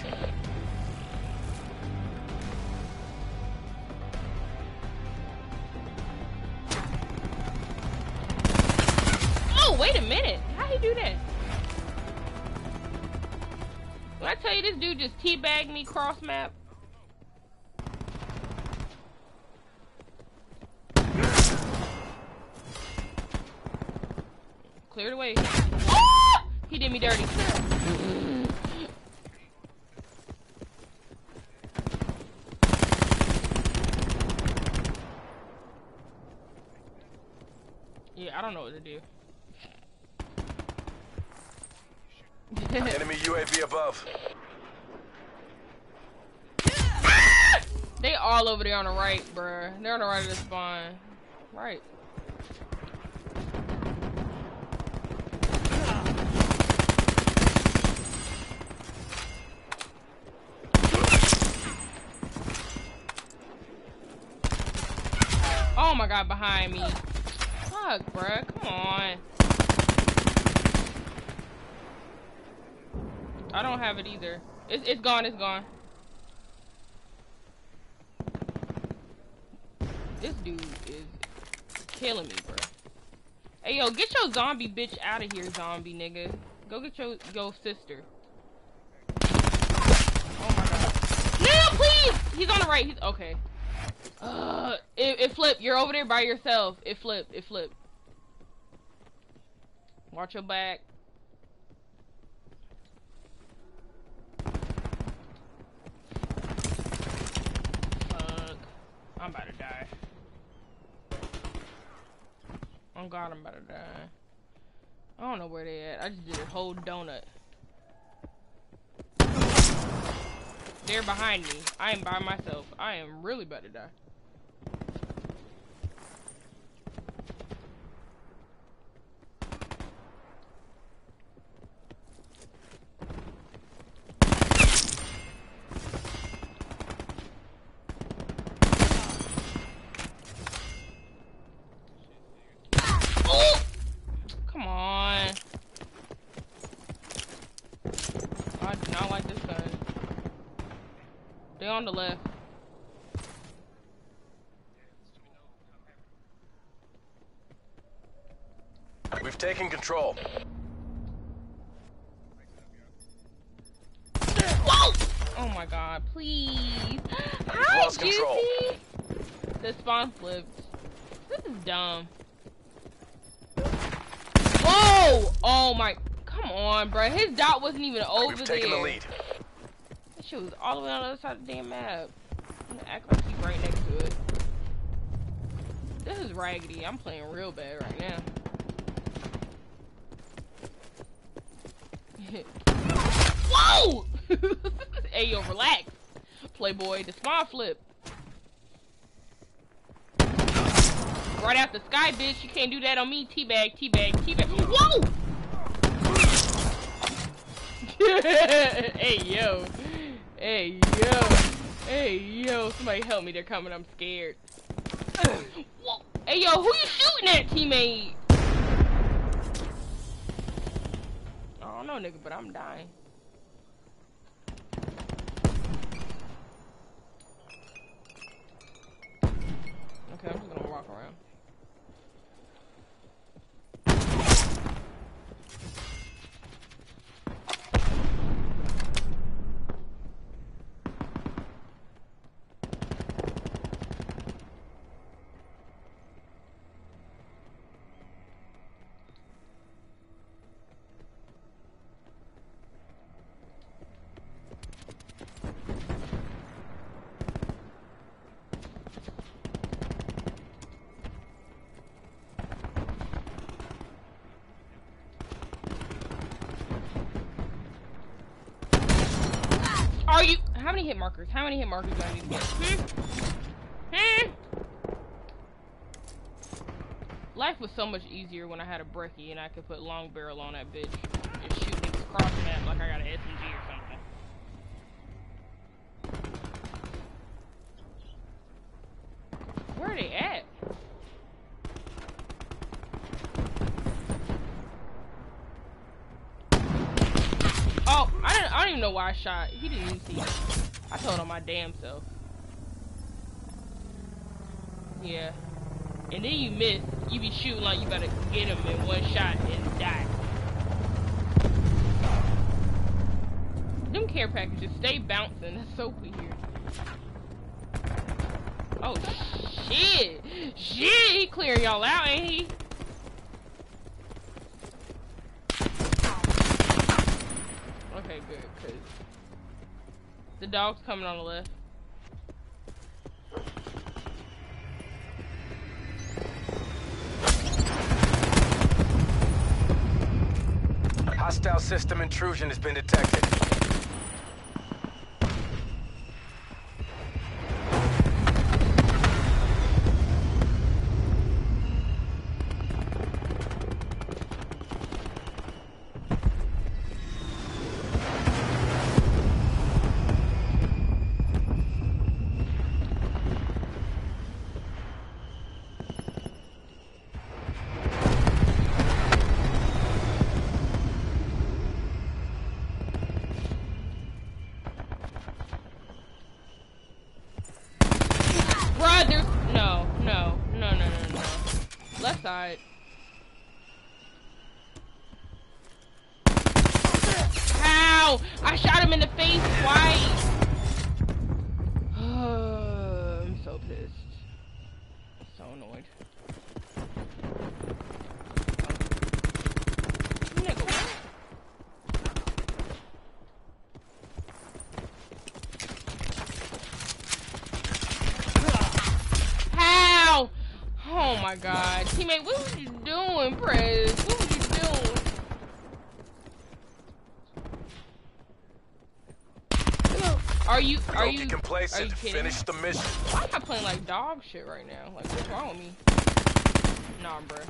Oh, wait a minute. How he do that? When I tell you this dude just teabagged me cross map. Away. Oh! Ah! He did me dirty. Yeah, I don't know what to do. Enemy UAV above. They all over there on the right, bruh. They're on the right of the spawn. Right. Behind me. Fuck, bruh. Come on. I don't have it either. It's it's gone. It's gone. This dude is killing me, bro. Hey yo, get your zombie bitch out of here, zombie nigga. Go get your your sister. Oh my god. No, please! He's on the right. He's okay. Uh, it, it flipped. You're over there by yourself. It flipped. It flipped. Watch your back. Fuck. I'm about to die. Oh god, I'm about to die. I don't know where they at. I just did a whole donut. They're behind me. I am by myself. I am really about to die. Oh! Come on. I do not like this gun. They on the left. We've taken control. Whoa! Oh my god, please. Hi, lost control. Juicy. The spawn flipped. This is dumb. Whoa! Oh, oh my. Come on, bro. His dot wasn't even over We've there. taken the lead. Shit was all the way on the other side of the damn map. Act like he's right next to it. This is raggedy. I'm playing real bad right now. (laughs) Whoa! (laughs) hey, yo, relax. Playboy, the spawn flip. Right out the sky, bitch. You can't do that on me. Teabag, teabag, teabag. Whoa! (laughs) hey, yo. Hey, yo. Hey, yo. Somebody help me. They're coming. I'm scared. Hey, yo. Who you shooting at, teammate? I don't know, nigga, but I'm dying. Okay, I'm just gonna walk around. Are you? How many hit markers? How many hit markers do I need to get? Hmm? Hmm? Life was so much easier when I had a Brecci and I could put long barrel on that bitch and shoot niggas across the map like I got an SMG or something. Where are they at? Oh, I didn't. I don't even know why I shot. He didn't even see. me. I told on my damn self. Yeah. And then you miss. You be shooting like you better get him in one shot and die. Them care packages stay bouncing. That's so weird. Oh shit! Shit! He clearing y'all out, ain't he? Okay, good, cause the dog's coming on the left. Hostile system intrusion has been detected. My god. Teammate, what was you doing, Prez? What was you doing? Are you are you be are you complacent. kidding? Finish the mission. Why am I playing like dog shit right now? Like what's wrong with me? Nah, bruh.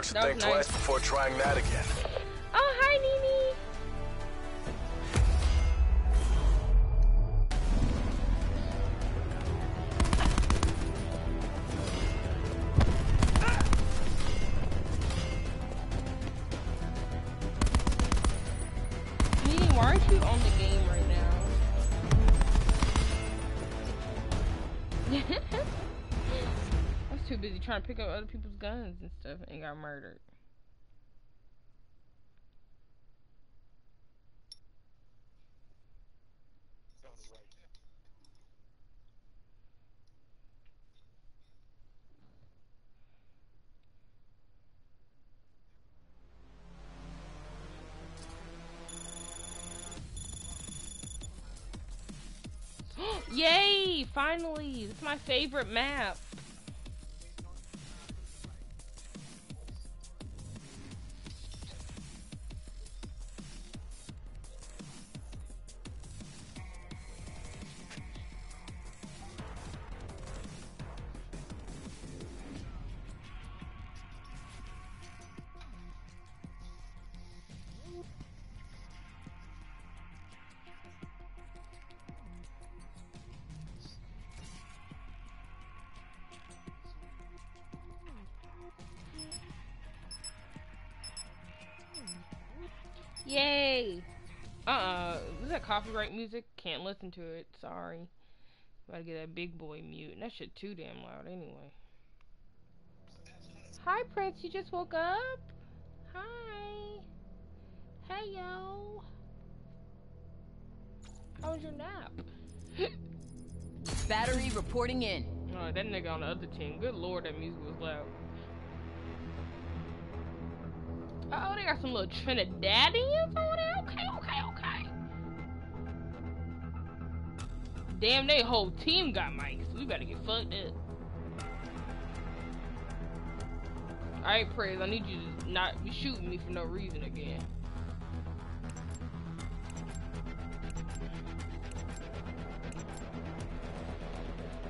Mercs That think nice. twice before trying that again. Oh, hi, Nini. Nini, why aren't you on the game right now? (laughs) I was too busy trying to pick up other people's guns and stuff and got murdered. (gasps) Yay! Finally! This is my favorite map. Copyright music? Can't listen to it. Sorry. Gotta get that big boy mute. And that shit too damn loud anyway. Hi, Prince. You just woke up? Hi. Hey, yo. How was your nap? (laughs) Battery reporting in. Oh, that nigga on the other team. Good lord, that music was loud. Uh oh, they got some little Trinidadians over there. Okay, okay, Damn, they whole team got mics. We better get fucked up. Alright, Praise, I need you to not be shooting me for no reason again.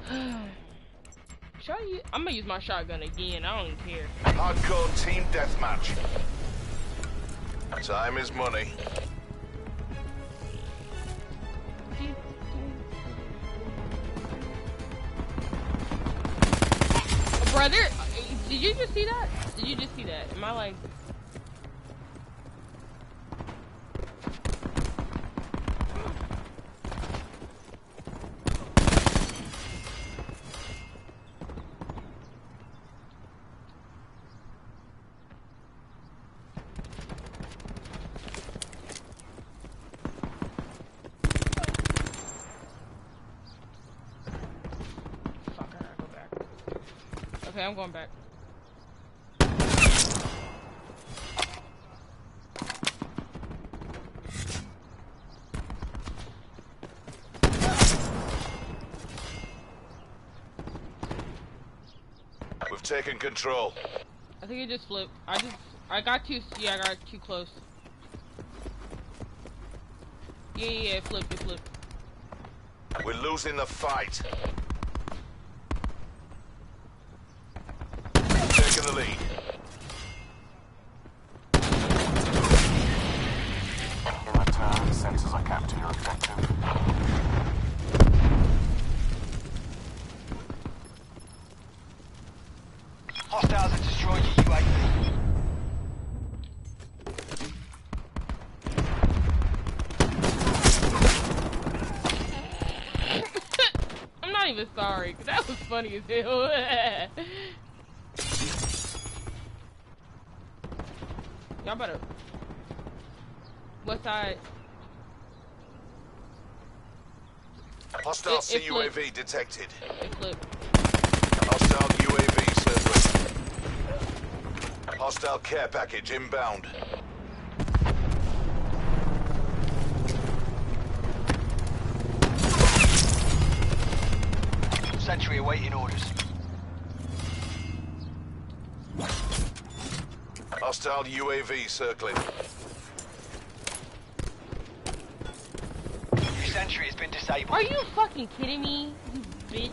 (sighs) Should I use, I'm gonna use my shotgun again. I don't care. Hardcore team deathmatch. Time is money. Did you just see that? Did you just see that? Am I like? Okay, I'm going back. We've control. I think it just flipped. I just, I got too, yeah, I got too close. Yeah, yeah, yeah, it flipped, it flipped. We're losing the fight. Taking the lead. In return, sensors are capped to your objective. Hostiles have destroyed your UAV. I'm not even sorry, 'cause that was funny as hell. (laughs) Y'all better. What side? Hostile It- it flipped. Detected. It flipped. Hostile UAV circling. Hostile care package inbound. Sentry awaiting orders. Hostile UAV circling. Your sentry has been disabled. Are you fucking kidding me, you bitch?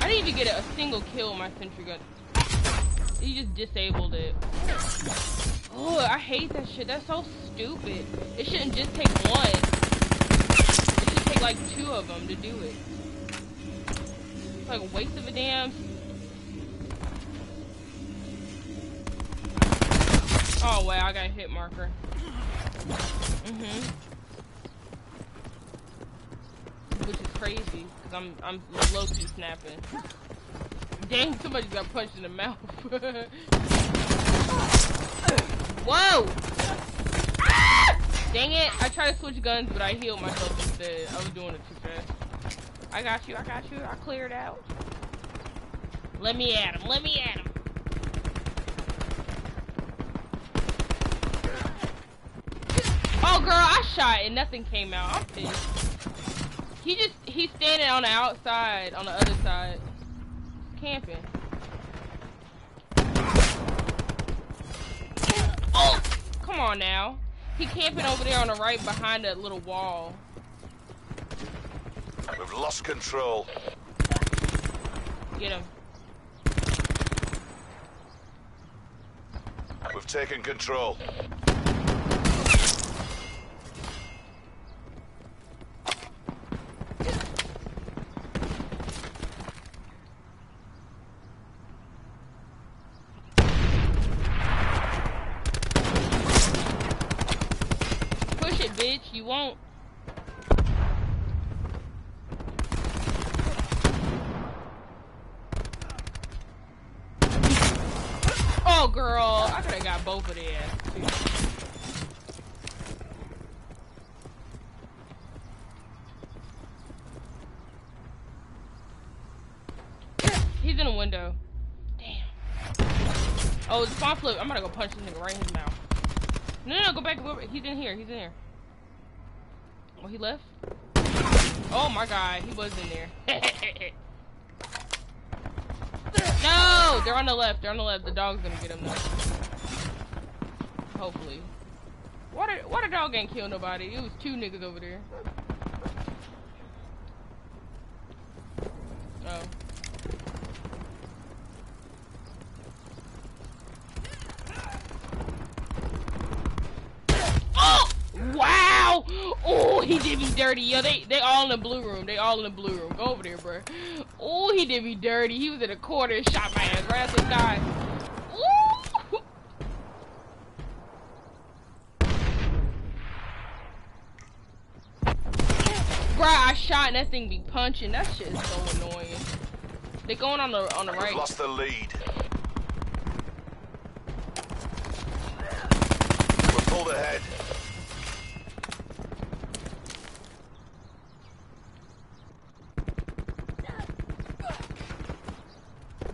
I didn't even get a, a single kill with my sentry gun. You just disabled it. Oh, I hate that shit. That's so stupid. It shouldn't just take one. Like two of them to do it. It's like a waste of a damn. Oh wait, I got a hit marker. Mhm. Which is crazy, cause I'm I'm low key snapping. Dang, somebody got punched in the mouth. (laughs) Whoa! Dang it! I tried to switch guns, but I healed myself instead. I was doing it too fast. I got you. I got you. I cleared out. Let me at him. Let me at him. Oh, girl, I shot and nothing came out. I'm pissed. He just, he's standing on the outside, on the other side. Camping. Oh! Come on now. He camping over there on the right behind that little wall. We've lost control. Get him. We've taken control. Push it, bitch. You won't. Oh, girl. I of their He's in a window. Damn. Oh, the spawn flip. I'm gonna go punch this nigga right in his mouth. No, no, no, go back. He's in here. He's in here. Oh, he left? Oh my god, he was in there. (laughs) no! They're on the left. They're on the left. The dog's gonna get him now. Hopefully. What a, what a dog ain't kill nobody. It was two niggas over there. Oh. Oh! Wow! Oh, he did me dirty. Yo, they they all in the blue room. They all in the blue room. Go over there, bro. Oh, he did me dirty. He was in a corner and shot my ass right at the sky. Ooh! Bruh, I that thing be punching. That shit is so annoying. They're going on the on the right. lost the lead. We're pulled ahead.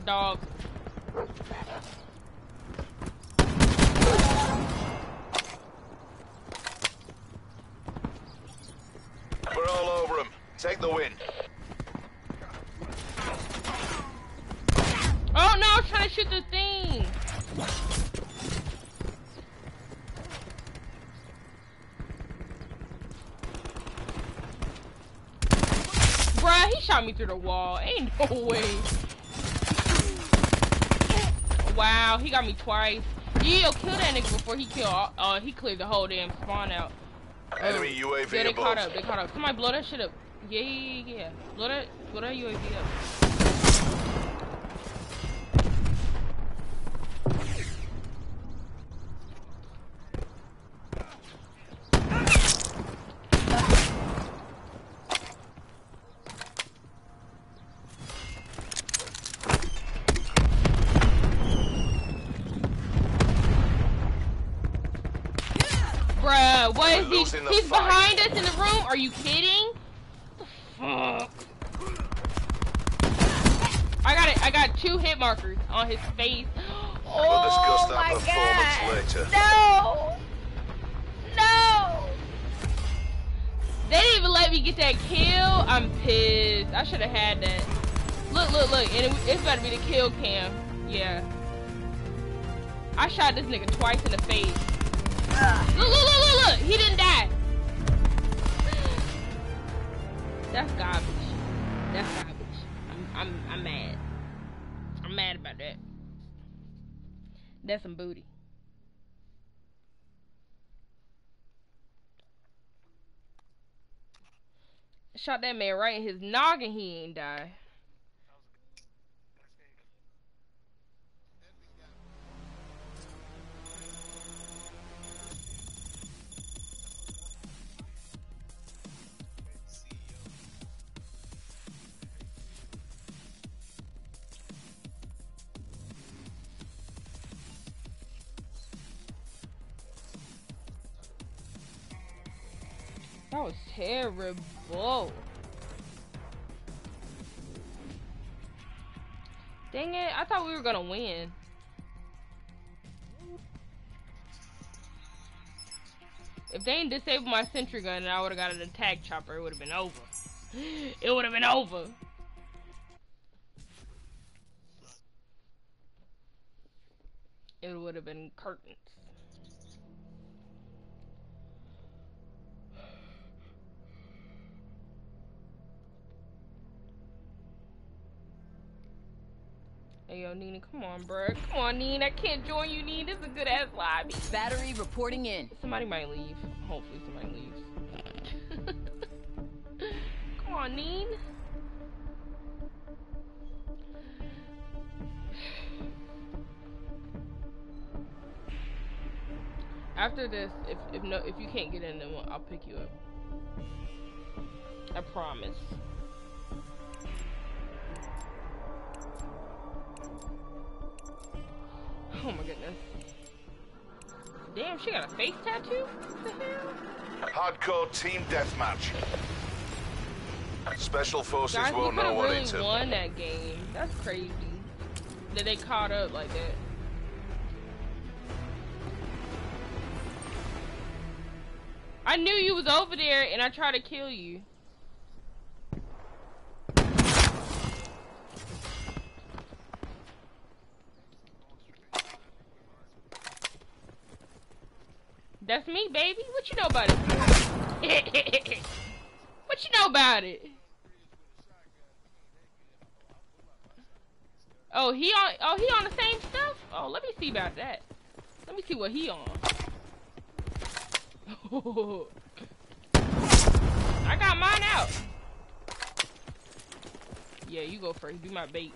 Dog. We're all over them. Take the win. Oh no, I was trying to shoot the thing. shot me through the wall. Ain't no way. Wow, he got me twice. Yo, kill that nigga before he kill. Uh, he cleared the whole damn spawn out. Enemy yeah, UAV they above. caught up. They caught up. Somebody blow that shit up. Yeah, yeah, yeah, yeah. Blow that, blow that UAV up. Bruh, what is he? He's fight. behind us in the room? Are you kidding? Fuck. I got it. I got two hit markers on his face. (gasps) We'll Oh my that performance God. later. No! No! They didn't even let me get that kill. I'm pissed. I should have had that. Look, look, look. And it, it's about to be the kill cam. Yeah. I shot this nigga twice in the face. Look, look, look, look, look. He didn't die. That's garbage. That's garbage. I'm, I'm, I'm mad. I'm mad about that. That's some booty. Shot that man right in his noggin. He ain't die. That was terrible. Dang it, I thought we were gonna win. If they ain't disabled my sentry gun and I would have got an attack chopper, it would have (gasps) been over. It would have been over. It would have been curtains. Hey yo, Nina, come on, bro. Come on, Nina. I can't join you, Nina. This is a good ass lobby. Battery reporting in. Somebody might leave. Hopefully, somebody leaves. (laughs) come on, Neen. After this, if if no if you can't get in, then I'll pick you up. I promise. Oh my goodness. Damn, she got a face tattoo? What the hell? Hardcore team deathmatch. Special forces Guys, won't know what really won that game. That's crazy. That they caught up like that. I knew you was over there and I tried to kill you. That's me, baby. What you know about it? (laughs) what you know about it? Oh, he on. Oh, he on the same stuff. Oh, let me see about that. Let me see what he on. (laughs) I got mine out. Yeah, you go first. Be my bait.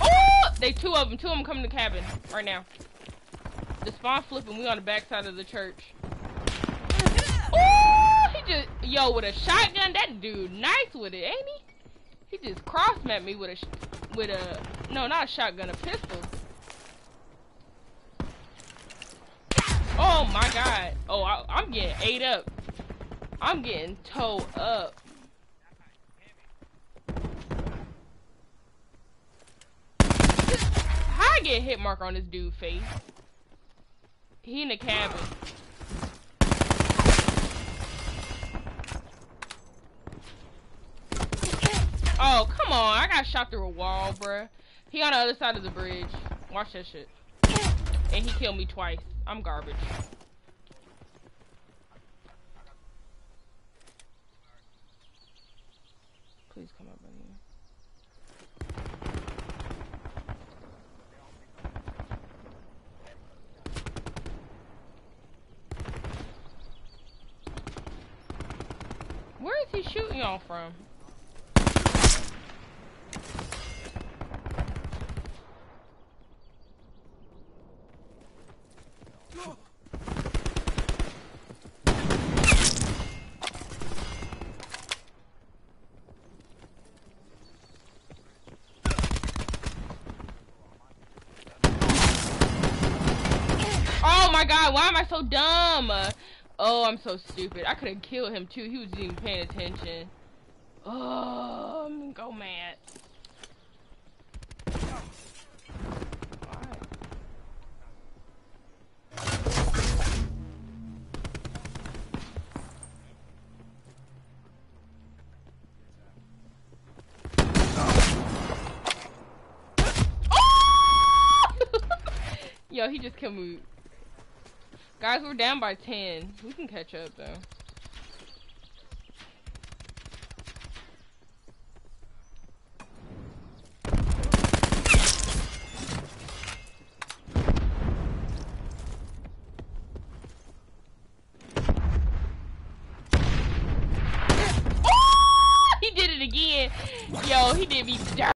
Oh! They two of them. Two of them coming to the cabin right now. The spawn flipping. We on the backside of the church. (laughs) He just yo with a shotgun. That dude nice with it, ain't he? He just cross mapped me with a with a no, not a shotgun, a pistol. Oh my god. Oh, I, I'm getting ate up. I'm getting towed up. How I get hit mark on this dude face? He in the cabin. Oh, come on. I got shot through a wall, bruh. He on the other side of the bridge. Watch that shit. And he killed me twice. I'm garbage. Please come up in here. Where is he shooting y'all from? Oh my god, why am I so dumb? Oh, I'm so stupid. I could have killed him too. He was even paying attention. Oh, I'm go mad. (laughs) Yo, he just killed me. Guys, we're down by 10. We can catch up, though.